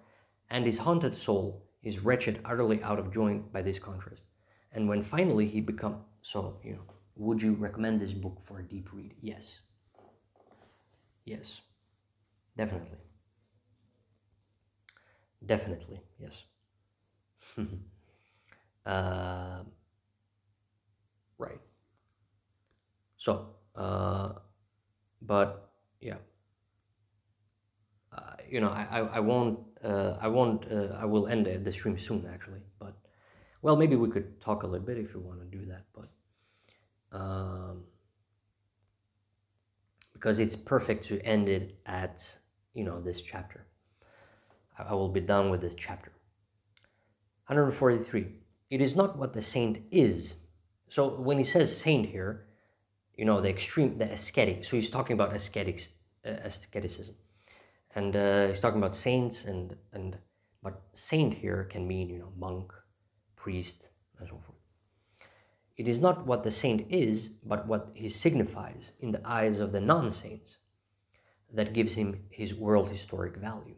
and his haunted soul is wretched, utterly out of joint by this contrast. And when finally he become so, you know, would you recommend this book for a deep read? Yes. Yes. Definitely. Definitely, yes. uh, right. So, uh, but yeah, uh, you know, I, I, I won't uh, I won't. Uh, I will end the stream soon, actually. But well, maybe we could talk a little bit if you want to do that. But um, because it's perfect to end it at you know this chapter. I, I will be done with this chapter. 143. It is not what the saint is. So when he says saint here, you know the extreme, the ascetic. So he's talking about ascetics, uh, asceticism and uh, he's talking about saints and and but saint here can mean you know monk priest and so forth. It is not what the saint is but what he signifies in the eyes of the non-saints that gives him his world historic value.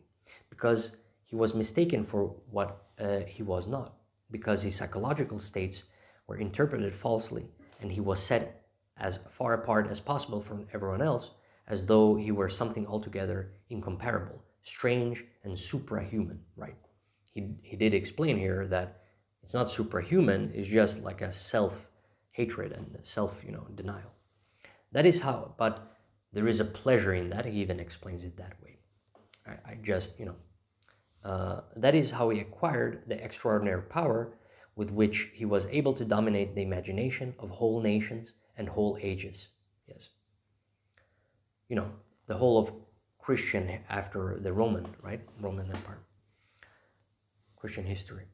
Because he was mistaken for what uh, he was not. Because his psychological states were interpreted falsely and he was set as far apart as possible from everyone else as though he were something altogether incomparable, strange, and suprahuman, right? He, he did explain here that it's not suprahuman, it's just like a self-hatred and self, you know, denial. That is how, but there is a pleasure in that. He even explains it that way. I, I just, you know, uh, that is how he acquired the extraordinary power with which he was able to dominate the imagination of whole nations and whole ages. You know, the whole of Christian after the Roman, right? Roman Empire. Christian history.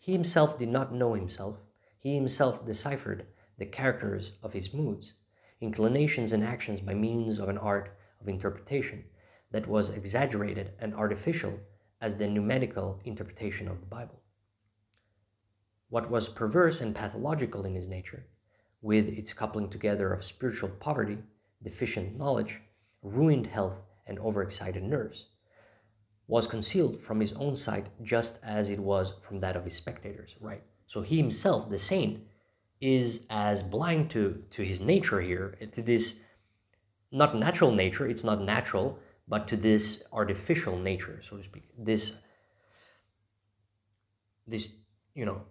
He himself did not know himself. He himself deciphered the characters of his moods, inclinations, and actions by means of an art of interpretation that was exaggerated and artificial as the numerical interpretation of the Bible. What was perverse and pathological in his nature, with its coupling together of spiritual poverty deficient knowledge, ruined health, and overexcited nerves, was concealed from his own sight just as it was from that of his spectators, right? So he himself, the saint, is as blind to, to his nature here, eh, to this not natural nature, it's not natural, but to this artificial nature, so to speak. This, this you know,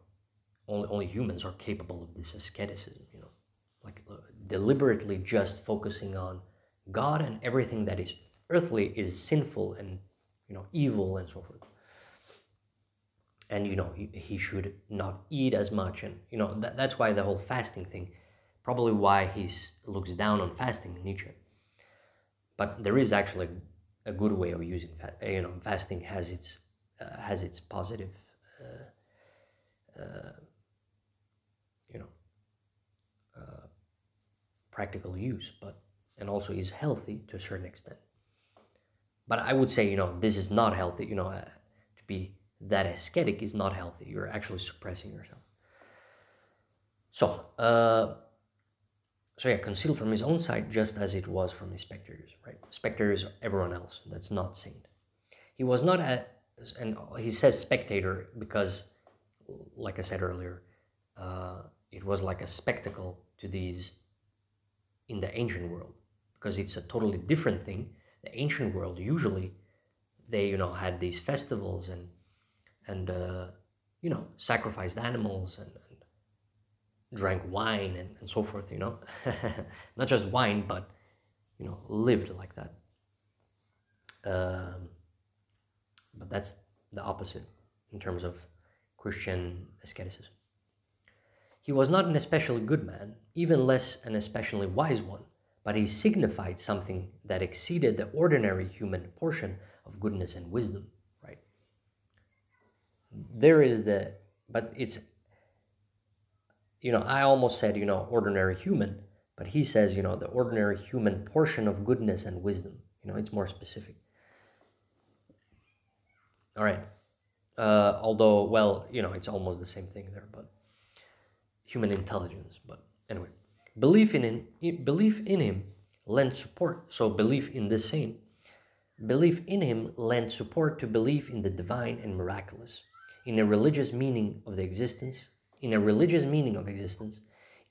only, only humans are capable of this asceticism, you know, like deliberately just focusing on God and everything that is earthly is sinful and you know evil and so forth. And you know he, should not eat as much, and you know that, that's why the whole fasting thing, probably why he looks down on fasting, in Nietzsche. But there is actually a good way of using fa- you know fasting has its uh, has its positive uh, uh, practical use, but and also is healthy to a certain extent. But I would say, you know, this is not healthy. You know, uh, to be that ascetic is not healthy. You're actually suppressing yourself. So, uh, so yeah, concealed from his own sight, just as it was from his spectators, right? Spectators, everyone else that's not saint. He was not a, and he says spectator because, like I said earlier, uh, it was like a spectacle to these in the ancient world because it's a totally different thing. The ancient world usually they you know had these festivals and and uh, you know sacrificed animals and, and drank wine and, and so forth. You know, not just wine, but you know lived like that. Um, but that's the opposite in terms of Christian asceticism. He was not an especially good man, even less an especially wise one, but he signified something that exceeded the ordinary human portion of goodness and wisdom, right? There is the, but it's, you know, I almost said, you know, ordinary human, but he says, you know, the ordinary human portion of goodness and wisdom. You know, it's more specific. All right. Uh, although, well, you know, it's almost the same thing there, but human intelligence. But anyway, belief in him, belief in him lent support. So belief in the same. belief in him lent support to belief in the divine and miraculous, in a religious meaning of the existence, in a religious meaning of existence,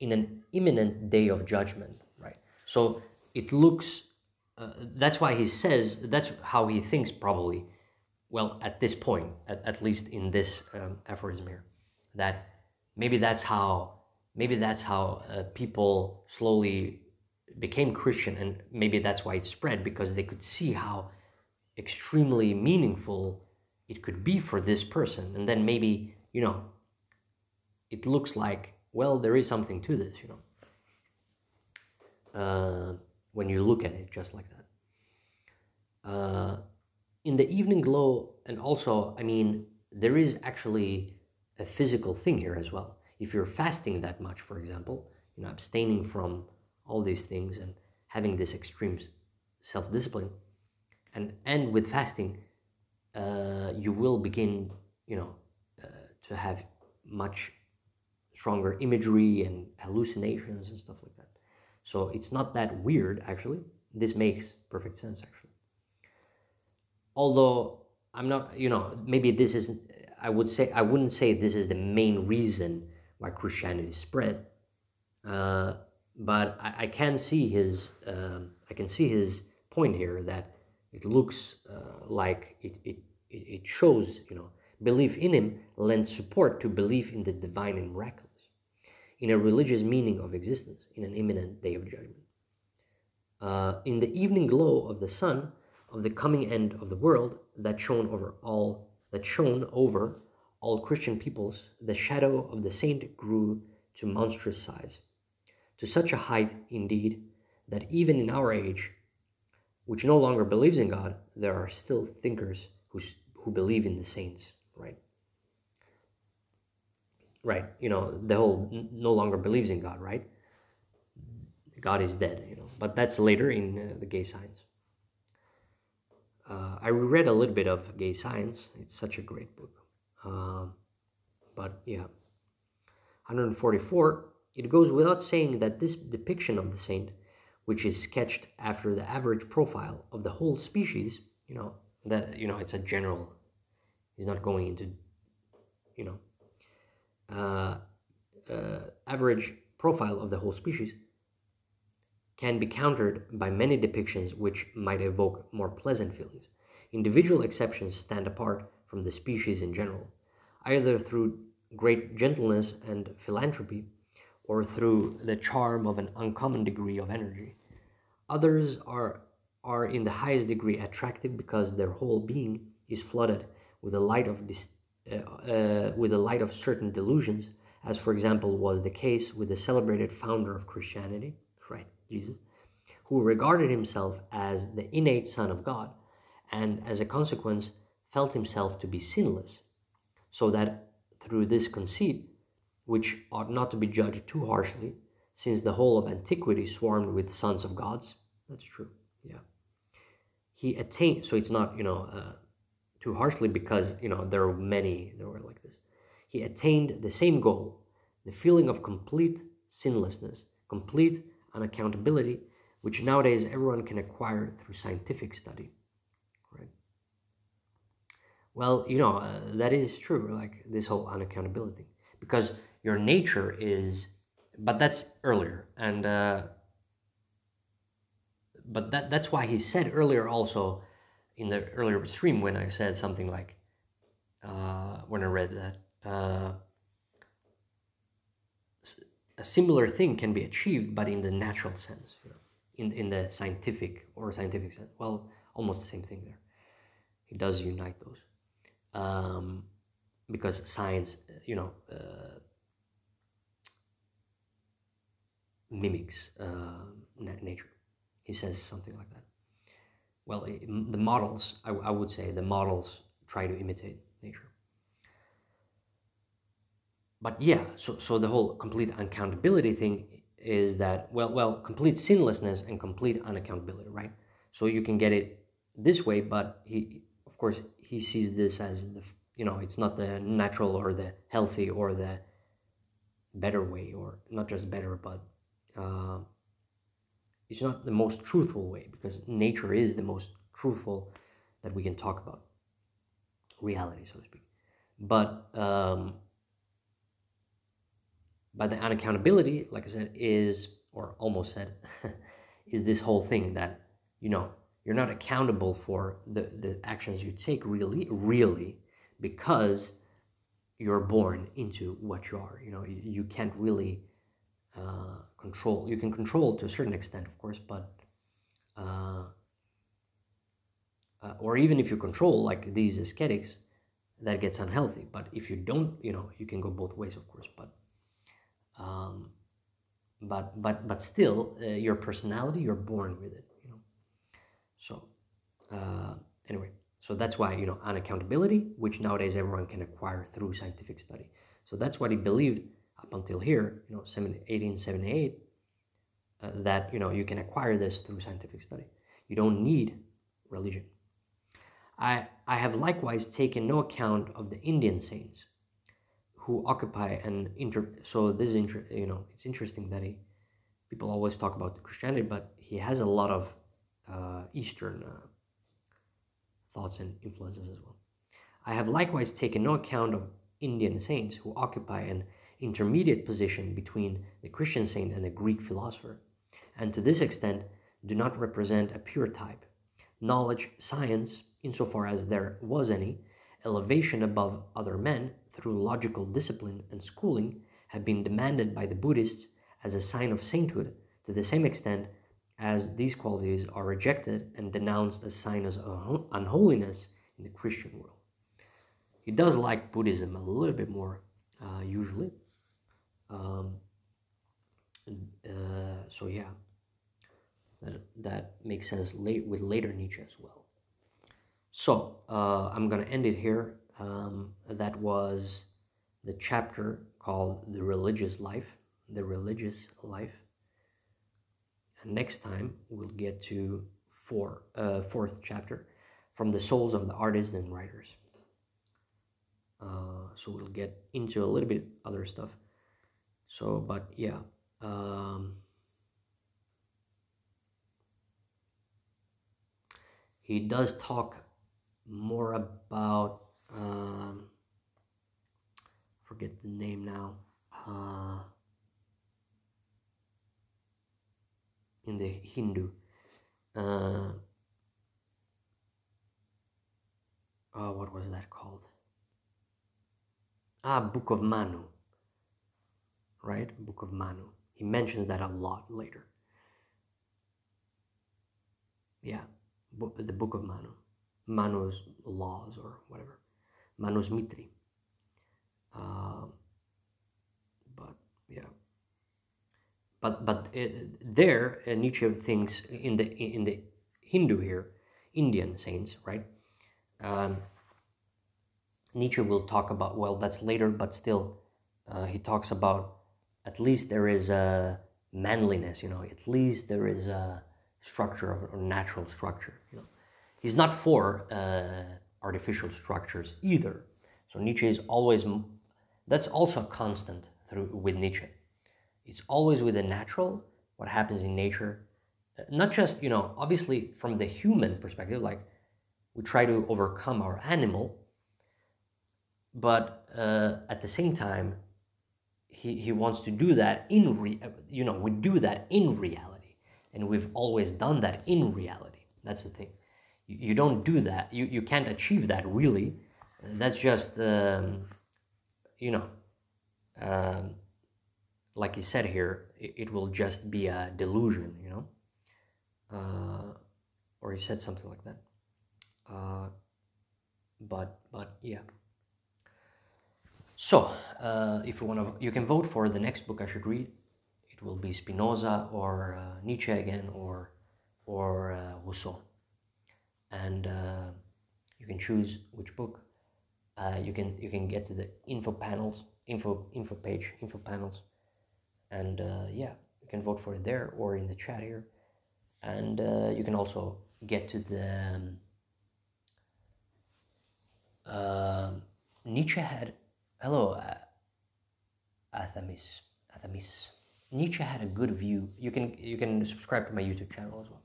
in an imminent day of judgment. Right. So it looks. Uh, that's why he says. That's how he thinks probably well, at this point, at, at least in this um, aphorism here, that maybe that's how maybe that's how uh, people slowly became Christian, and maybe that's why it spread because they could see how extremely meaningful it could be for this person, and then maybe you know, it looks like well, there is something to this, you know, uh, when you look at it just like that. Uh, in the evening glow, and also, I mean, there is actually a physical thing here as well. If you're fasting that much, for example, you know, abstaining from all these things and having this extreme self-discipline, and and with fasting, uh, you will begin, you know, uh, to have much stronger imagery and hallucinations and stuff like that. So it's not that weird, actually. This makes perfect sense, actually although I'm not, you know, maybe this is, I would say, I wouldn't say this is the main reason why Christianity spread, uh, but I, I, can see his, um, I can see his point here that it looks uh, like it, it, it shows, you know, belief in him lends support to belief in the divine and miraculous, in a religious meaning of existence, in an imminent day of judgment. Uh, in the evening glow of the sun, of the coming end of the world that shone over all that shone over all Christian peoples, the shadow of the saint grew to monstrous size, to such a height, indeed, that even in our age, which no longer believes in God, there are still thinkers who, who believe in the saints, right? Right, you know, the whole no longer believes in God, right? God is dead, you know, but that's later in uh, the Gay Science. Uh, I read a little bit of Gay Science. It's such a great book. Uh, but yeah, 144. It goes without saying that this depiction of the saint, which is sketched after the average profile of the whole species, you know, that you know it's a general. He's not going into, you know, uh, uh average profile of the whole species can be countered by many depictions which might evoke more pleasant feelings. Individual exceptions stand apart from the species in general, either through great gentleness and philanthropy or through the charm of an uncommon degree of energy. Others are, are in the highest degree attractive because their whole being is flooded with the light of this, uh, uh, with the light of certain delusions, as for example was the case with the celebrated founder of Christianity? Jesus, who regarded himself as the innate Son of God, and as a consequence felt himself to be sinless, so that through this conceit, which ought not to be judged too harshly, since the whole of antiquity swarmed with sons of gods, that's true, yeah. He attained, so it's not, you know, uh, too harshly because, you know, there are many that were like this. He attained the same goal, the feeling of complete sinlessness, complete unaccountability, which nowadays everyone can acquire through scientific study. Right? Well, you know, uh, that is true, like this whole unaccountability. Because your nature is, but that's earlier. And, uh, but that, that's why he said earlier also in the earlier stream when I said something like, uh, when I read that, uh, a similar thing can be achieved, but in the natural sense, you know, in, in the scientific or scientific sense. Well, almost the same thing there. He does unite those. Um, because science, you know, uh, mimics uh, nature. He says something like that. Well, the models, I, I would say, the models try to imitate nature but yeah, so so the whole complete unaccountability thing is that well well complete sinlessness and complete unaccountability, right? So you can get it this way, but he of course he sees this as the you know it's not the natural or the healthy or the better way or not just better but uh, it's not the most truthful way because nature is the most truthful that we can talk about reality so to speak but um, but the unaccountability, like I said, is, or almost said, is this whole thing that, you know, you're not accountable for the, the actions you take really, really, because you're born into what you are. You know, you, you can't really uh, control. You can control to a certain extent, of course, but, uh, uh, or even if you control, like these ascetics, that gets unhealthy. But if you don't, you know, you can go both ways, of course, but um, but but but still uh, your personality you're born with it you know? So uh, anyway so that's why you know unaccountability which nowadays everyone can acquire through scientific study. So that's what he believed up until here you know 1878 uh, that you know you can acquire this through scientific study. You don't need religion. I i have likewise taken no account of the indian saints who occupy and inter so this is inter you know it's interesting that he people always talk about christianity but he has a lot of uh, eastern uh, thoughts and influences as well. I have likewise taken no account of indian saints who occupy an intermediate position between the christian saint and the greek philosopher and to this extent do not represent a pure type. Knowledge science insofar as there was any elevation above other men through logical discipline and schooling have been demanded by the Buddhists as a sign of sainthood to the same extent as these qualities are rejected and denounced as signs of unholiness in the Christian world. He does like Buddhism a little bit more, uh, usually. Um, uh, so yeah, that, that makes sense late with later Nietzsche as well. So uh, I'm gonna end it here um, that was the chapter called The Religious Life. The Religious Life. And next time we'll get to four, uh, fourth chapter from the souls of the artists and writers. Uh, so we'll get into a little bit other stuff. So, but yeah. Um, he does talk more about um, forget the name now. Uh, in the Hindu. Uh, oh, what was that called? Ah, Book of Manu. Right? Book of Manu. He mentions that a lot later. Yeah, the Book of Manu. Manu's laws or whatever. Manusmriti. Uh, but yeah, but but it, there uh, Nietzsche thinks in the in the Hindu here, Indian saints, right? Um, Nietzsche will talk about well, that's later, but still, uh, he talks about at least there is a manliness, you know, at least there is a structure of a natural structure, you know. He's not for uh, artificial structures either. So Nietzsche is always, that's also a constant through with Nietzsche. It's always with the natural what happens in nature. Uh, not just, you know, obviously from the human perspective, like we try to overcome our animal, but uh, at the same time, he, he wants to do that in, re- you know, we do that in reality. And we've always done that in reality. That's the thing. You, don't do that. You, you can't achieve that really. That's just, um, you know, um, like he said here, it, it, will just be a delusion, you know? Uh, or he said something like that. Uh, but, but yeah. So, uh, if you want to, you can vote for the next book I should read. It will be Spinoza or uh, Nietzsche again or, or uh, Rousseau. And uh, you can choose which book. you can you can get to the info panels, info info page, info panels. And uh, yeah you can vote for it there or in the chat here. And uh, you can also get to the um, uh, Nietzsche had hello uh, Athamis Athamis. Nietzsche had a good view. You can you can subscribe to my YouTube channel as well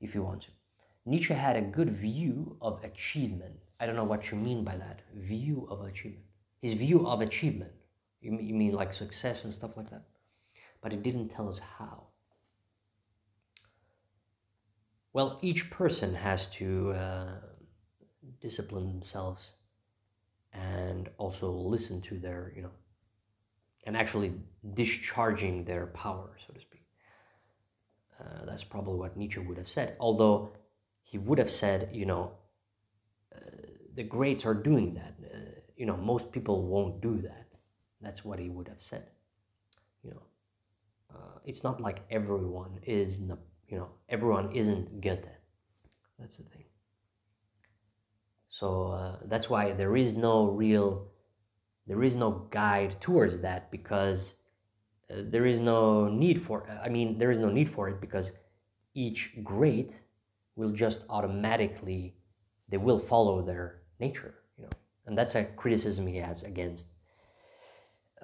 if you want to Nietzsche had a good view of achievement I don't know what you mean by that view of achievement his view of achievement you, you mean like success and stuff like that but it didn't tell us how. Well, each person has to uh, discipline themselves and also listen to their, you know, and actually discharging their power, so to speak. Uh, that's probably what Nietzsche would have said. Although he would have said, you know, uh, the greats are doing that. Uh, you know, most people won't do that. That's what he would have said. You know, uh, it's not like everyone is you know everyone isn't Goethe that's the thing so uh, that's why there is no real there is no guide towards that because uh, there is no need for i mean there is no need for it because each great will just automatically they will follow their nature you know and that's a criticism he has against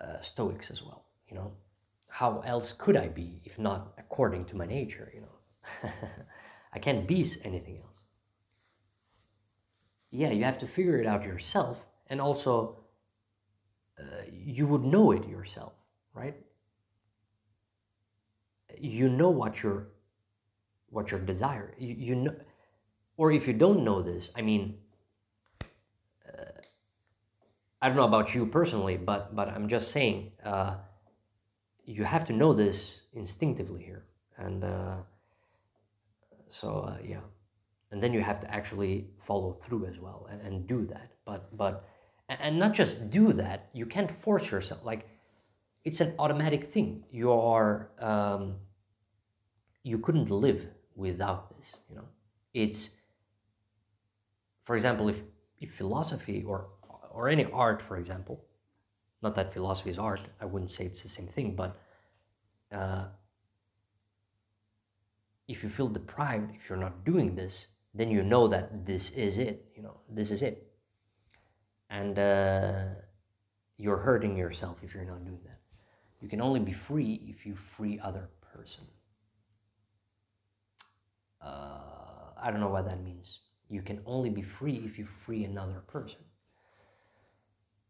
uh, stoics as well you know how else could I be if not according to my nature, you know? I can't be anything else. Yeah, you have to figure it out yourself, and also uh, you would know it yourself, right? You know what your what your desire. You, you know, or if you don't know this, I mean, uh, I don't know about you personally, but but I'm just saying. Uh, you have to know this instinctively here and uh, so uh, yeah and then you have to actually follow through as well and, and do that but but and not just do that you can't force yourself like it's an automatic thing you are um, you couldn't live without this you know it's for example if if philosophy or or any art for example not that philosophy is art, I wouldn't say it's the same thing, but uh, if you feel deprived, if you're not doing this, then you know that this is it, you know, this is it. And uh, you're hurting yourself if you're not doing that. You can only be free if you free other person. Uh, I don't know what that means. You can only be free if you free another person.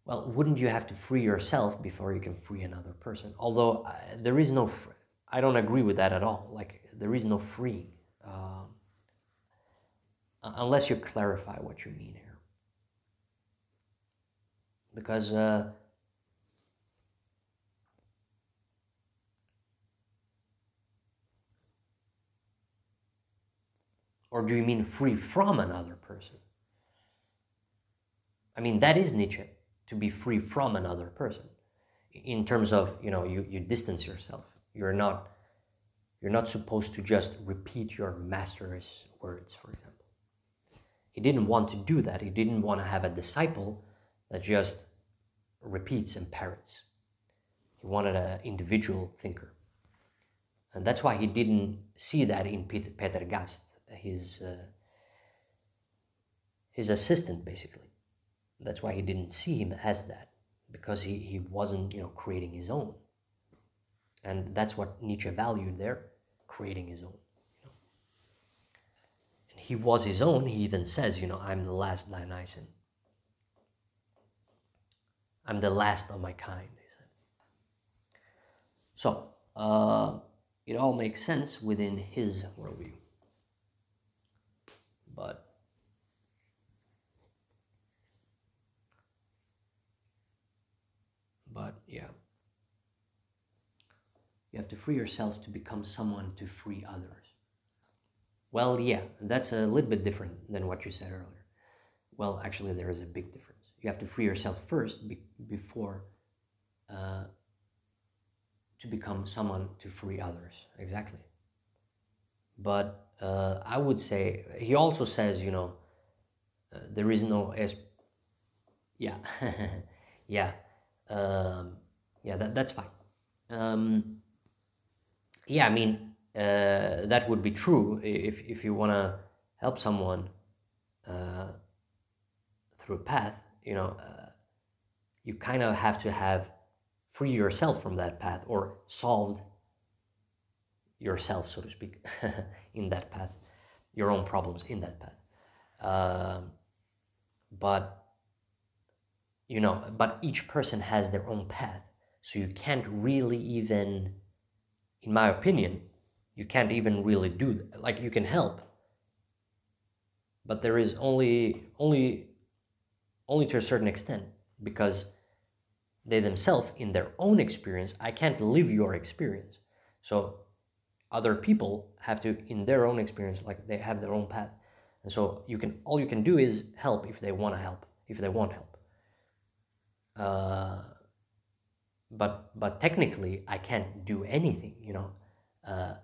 Well, wouldn't you have to free yourself before you can free another person? Although uh, there is no, I don't agree with that at all. Like there is no freeing, um, unless you clarify what you mean here. Because uh, or do you mean free from another person? I mean that is Nietzsche to be free from another person. In terms of you know you, you distance yourself. You're not you're not supposed to just repeat your master's words for example. He didn't want to do that. He didn't want to have a disciple that just repeats and parrots. He wanted an individual thinker. And that's why he didn't see that in peter, peter gast his uh, his assistant basically that's why he didn't see him as that, because he, he wasn't, you know, creating his own. And that's what Nietzsche valued there, creating his own. You know? And he was his own. He even says, you know, I'm the last Dionysian. I'm the last of my kind, he said. So, uh, it all makes sense within his worldview. But but yeah. You have to free yourself to become someone to free others. Well yeah that's a little bit different than what you said earlier. Well actually there is a big difference. You have to free yourself first be- before uh, to become someone to free others. Exactly. But uh, i would say he also says you know uh, there is no es- yeah yeah um, yeah, that, that's fine. Um, yeah, I mean, uh, that would be true if, if you want to help someone uh, through a path, you know, uh, you kind of have to have free yourself from that path or solved yourself, so to speak, in that path, your own problems in that path. Um, but you know but each person has their own path so you can't really even in my opinion you can't even really do that. like you can help but there is only only only to a certain extent because they themselves in their own experience i can't live your experience so other people have to in their own experience like they have their own path and so you can all you can do is help if they want to help if they want help uh, but but technically I can't do anything. You know, uh,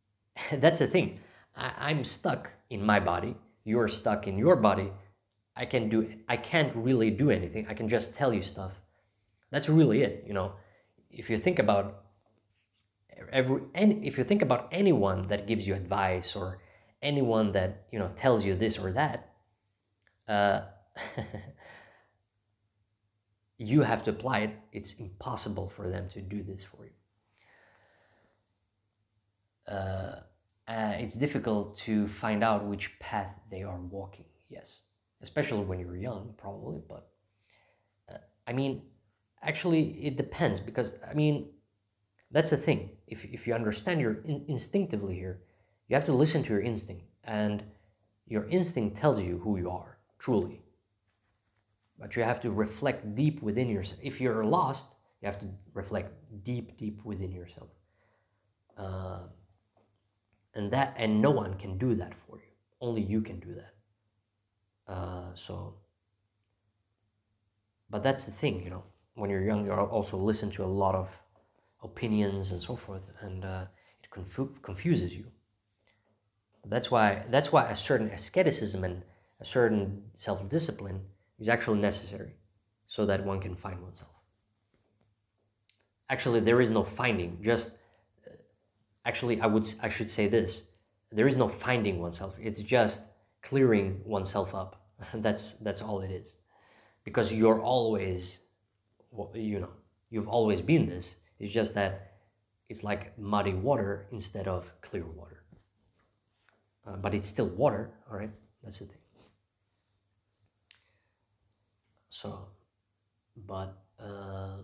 that's the thing. I, I'm stuck in my body. You're stuck in your body. I can do. I can't really do anything. I can just tell you stuff. That's really it. You know, if you think about every and if you think about anyone that gives you advice or anyone that you know tells you this or that. Uh, you have to apply it. It's impossible for them to do this for you. Uh, uh, it's difficult to find out which path they are walking, yes, especially when you're young, probably. But uh, I mean, actually, it depends because I mean, that's the thing. If, if you understand your in- instinctively here, you have to listen to your instinct, and your instinct tells you who you are truly but you have to reflect deep within yourself. If you're lost, you have to reflect deep, deep within yourself. Uh, and that, and no one can do that for you. Only you can do that. Uh, so, but that's the thing, you know. When you're young, you also listen to a lot of opinions and so forth, and uh, it confu- confuses you. That's why that's why a certain asceticism and a certain self-discipline is actually necessary so that one can find oneself. Actually, there is no finding, just actually I would I should say this. There is no finding oneself. It's just clearing oneself up. that's that's all it is. Because you're always you know, you've always been this. It's just that it's like muddy water instead of clear water. Uh, but it's still water, all right? That's the thing. So, but uh,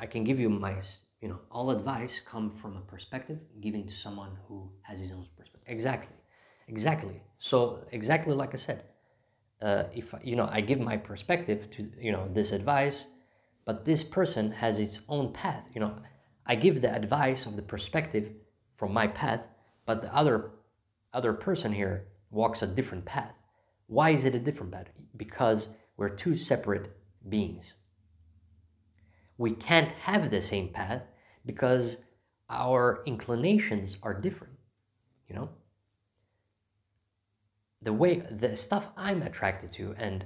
I can give you my, you know, all advice come from a perspective given to someone who has his own perspective. Exactly, exactly. So exactly like I said, uh, if you know, I give my perspective to you know this advice, but this person has its own path. You know, I give the advice of the perspective from my path, but the other other person here walks a different path. Why is it a different path? Because we're two separate beings. We can't have the same path because our inclinations are different, you know? The way, the stuff I'm attracted to and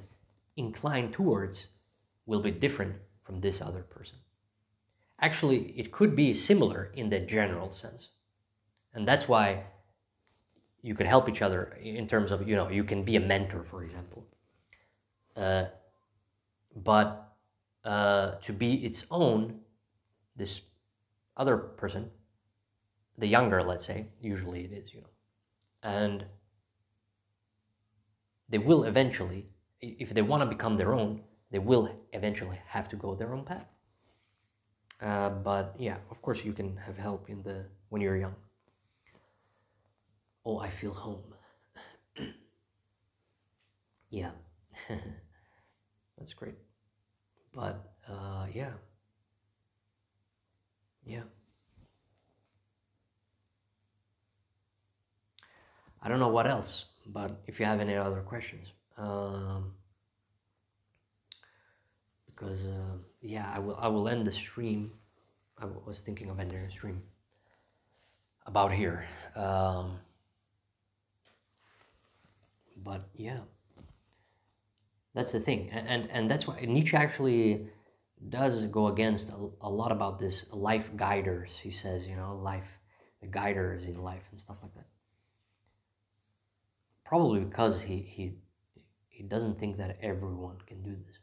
inclined towards will be different from this other person. Actually, it could be similar in the general sense. And that's why you could help each other in terms of you know you can be a mentor for example uh, but uh, to be its own this other person, the younger, let's say, usually it is, you know, and they will eventually, if they want to become their own, they will eventually have to go their own path. Uh, but yeah, of course, you can have help in the when you're young. Oh, I feel home. yeah, that's great. But uh, yeah, yeah. I don't know what else, but if you have any other questions, um, because uh, yeah, I will I will end the stream. I was thinking of ending the stream about here, um, but yeah, that's the thing, and and, and that's why Nietzsche actually does go against a, a lot about this life guiders. He says, you know, life, the guiders in life and stuff like that. Probably because he he he doesn't think that everyone can do this.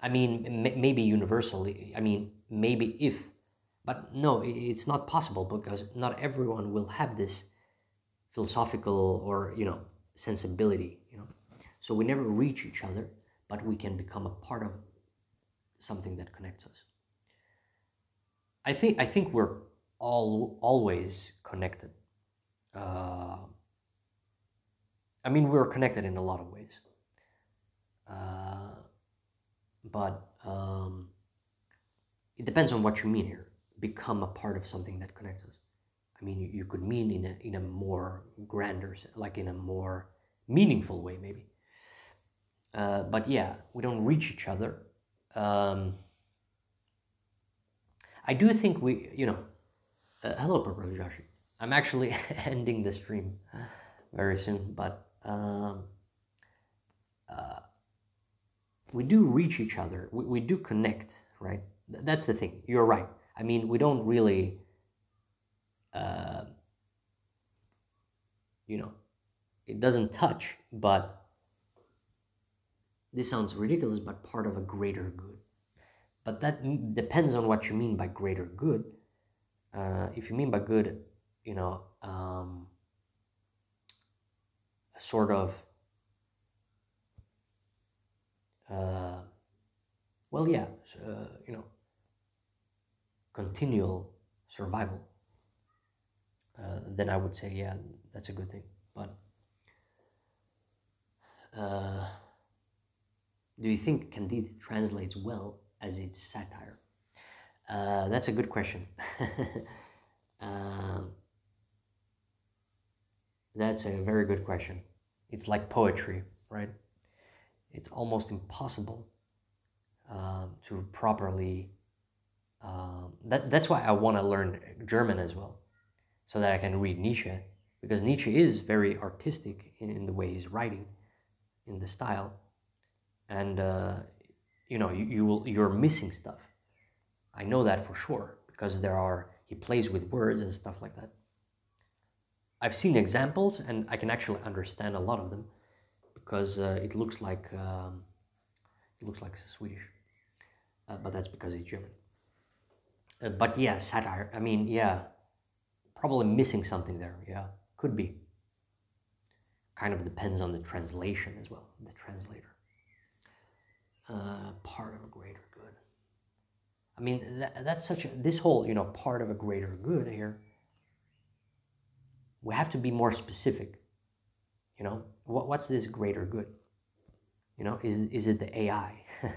I mean, maybe universally. I mean, maybe if, but no, it's not possible because not everyone will have this philosophical or you know sensibility. You know, so we never reach each other, but we can become a part of something that connects us. I think I think we're all always connected. Uh, I mean, we're connected in a lot of ways. Uh, but um, it depends on what you mean here. Become a part of something that connects us. I mean, you, you could mean in a, in a more grander, like in a more meaningful way, maybe. Uh, but yeah, we don't reach each other. Um, I do think we, you know, uh, hello, Purple Joshi. I'm actually ending the stream very soon, but um, uh, we do reach each other. We, we do connect, right? That's the thing. You're right. I mean, we don't really, uh, you know, it doesn't touch, but this sounds ridiculous, but part of a greater good. But that depends on what you mean by greater good. Uh, if you mean by good, you know, um, a sort of uh, well, yeah, uh, you know, continual survival, uh, then I would say, yeah, that's a good thing. But uh, do you think Candide translates well as its satire? Uh, that's a good question. um, that's a very good question. It's like poetry, right? It's almost impossible uh, to properly. Uh, that, that's why I want to learn German as well, so that I can read Nietzsche, because Nietzsche is very artistic in, in the way he's writing, in the style, and uh, you know you, you will you're missing stuff. I know that for sure because there are he plays with words and stuff like that. I've seen examples and I can actually understand a lot of them because uh, it looks like um, it looks like Swedish, uh, but that's because it's German. Uh, but yeah, satire. I mean, yeah, probably missing something there. Yeah, could be. Kind of depends on the translation as well, the translator. Uh, part of a greater good. I mean, that, that's such a, this whole, you know, part of a greater good here. We have to be more specific you know, what's this greater good? You know, is, is it the AI?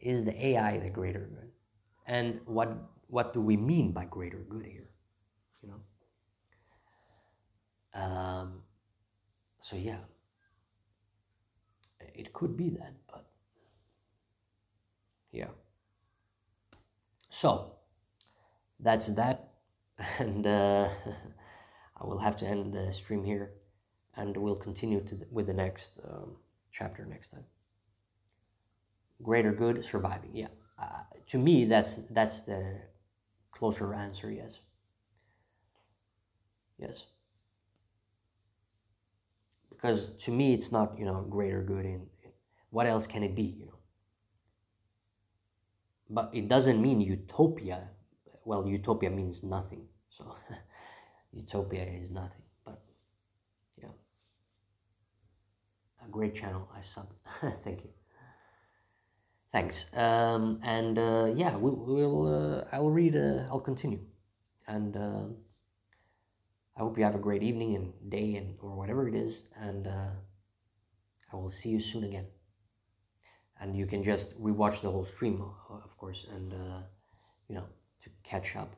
is the AI the greater good? And what, what do we mean by greater good here? You know? Um, so yeah, it could be that, but yeah. So that's that, and uh, I will have to end the stream here and we'll continue to the, with the next um, chapter next time. Greater good, surviving. Yeah, uh, to me that's that's the closer answer. Yes. Yes. Because to me, it's not you know greater good in, in what else can it be? You know. but it doesn't mean utopia. Well, utopia means nothing. So utopia is nothing. But yeah, a great channel. I sub. Thank you. Thanks. Um, and uh, yeah, we'll, we'll uh, I'll read. Uh, I'll continue, and uh, I hope you have a great evening and day and or whatever it is. And uh, I will see you soon again. And you can just rewatch the whole stream, of course, and uh, you know to catch up.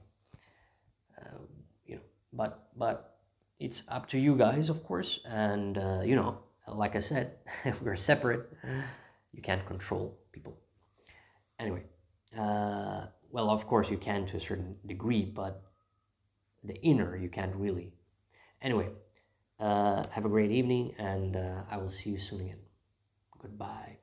Uh, you know, but but it's up to you guys, of course. And uh, you know, like I said, if we're separate. You can't control people. Anyway, uh, well, of course you can to a certain degree, but the inner you can't really. Anyway, uh, have a great evening, and uh, I will see you soon again. Goodbye.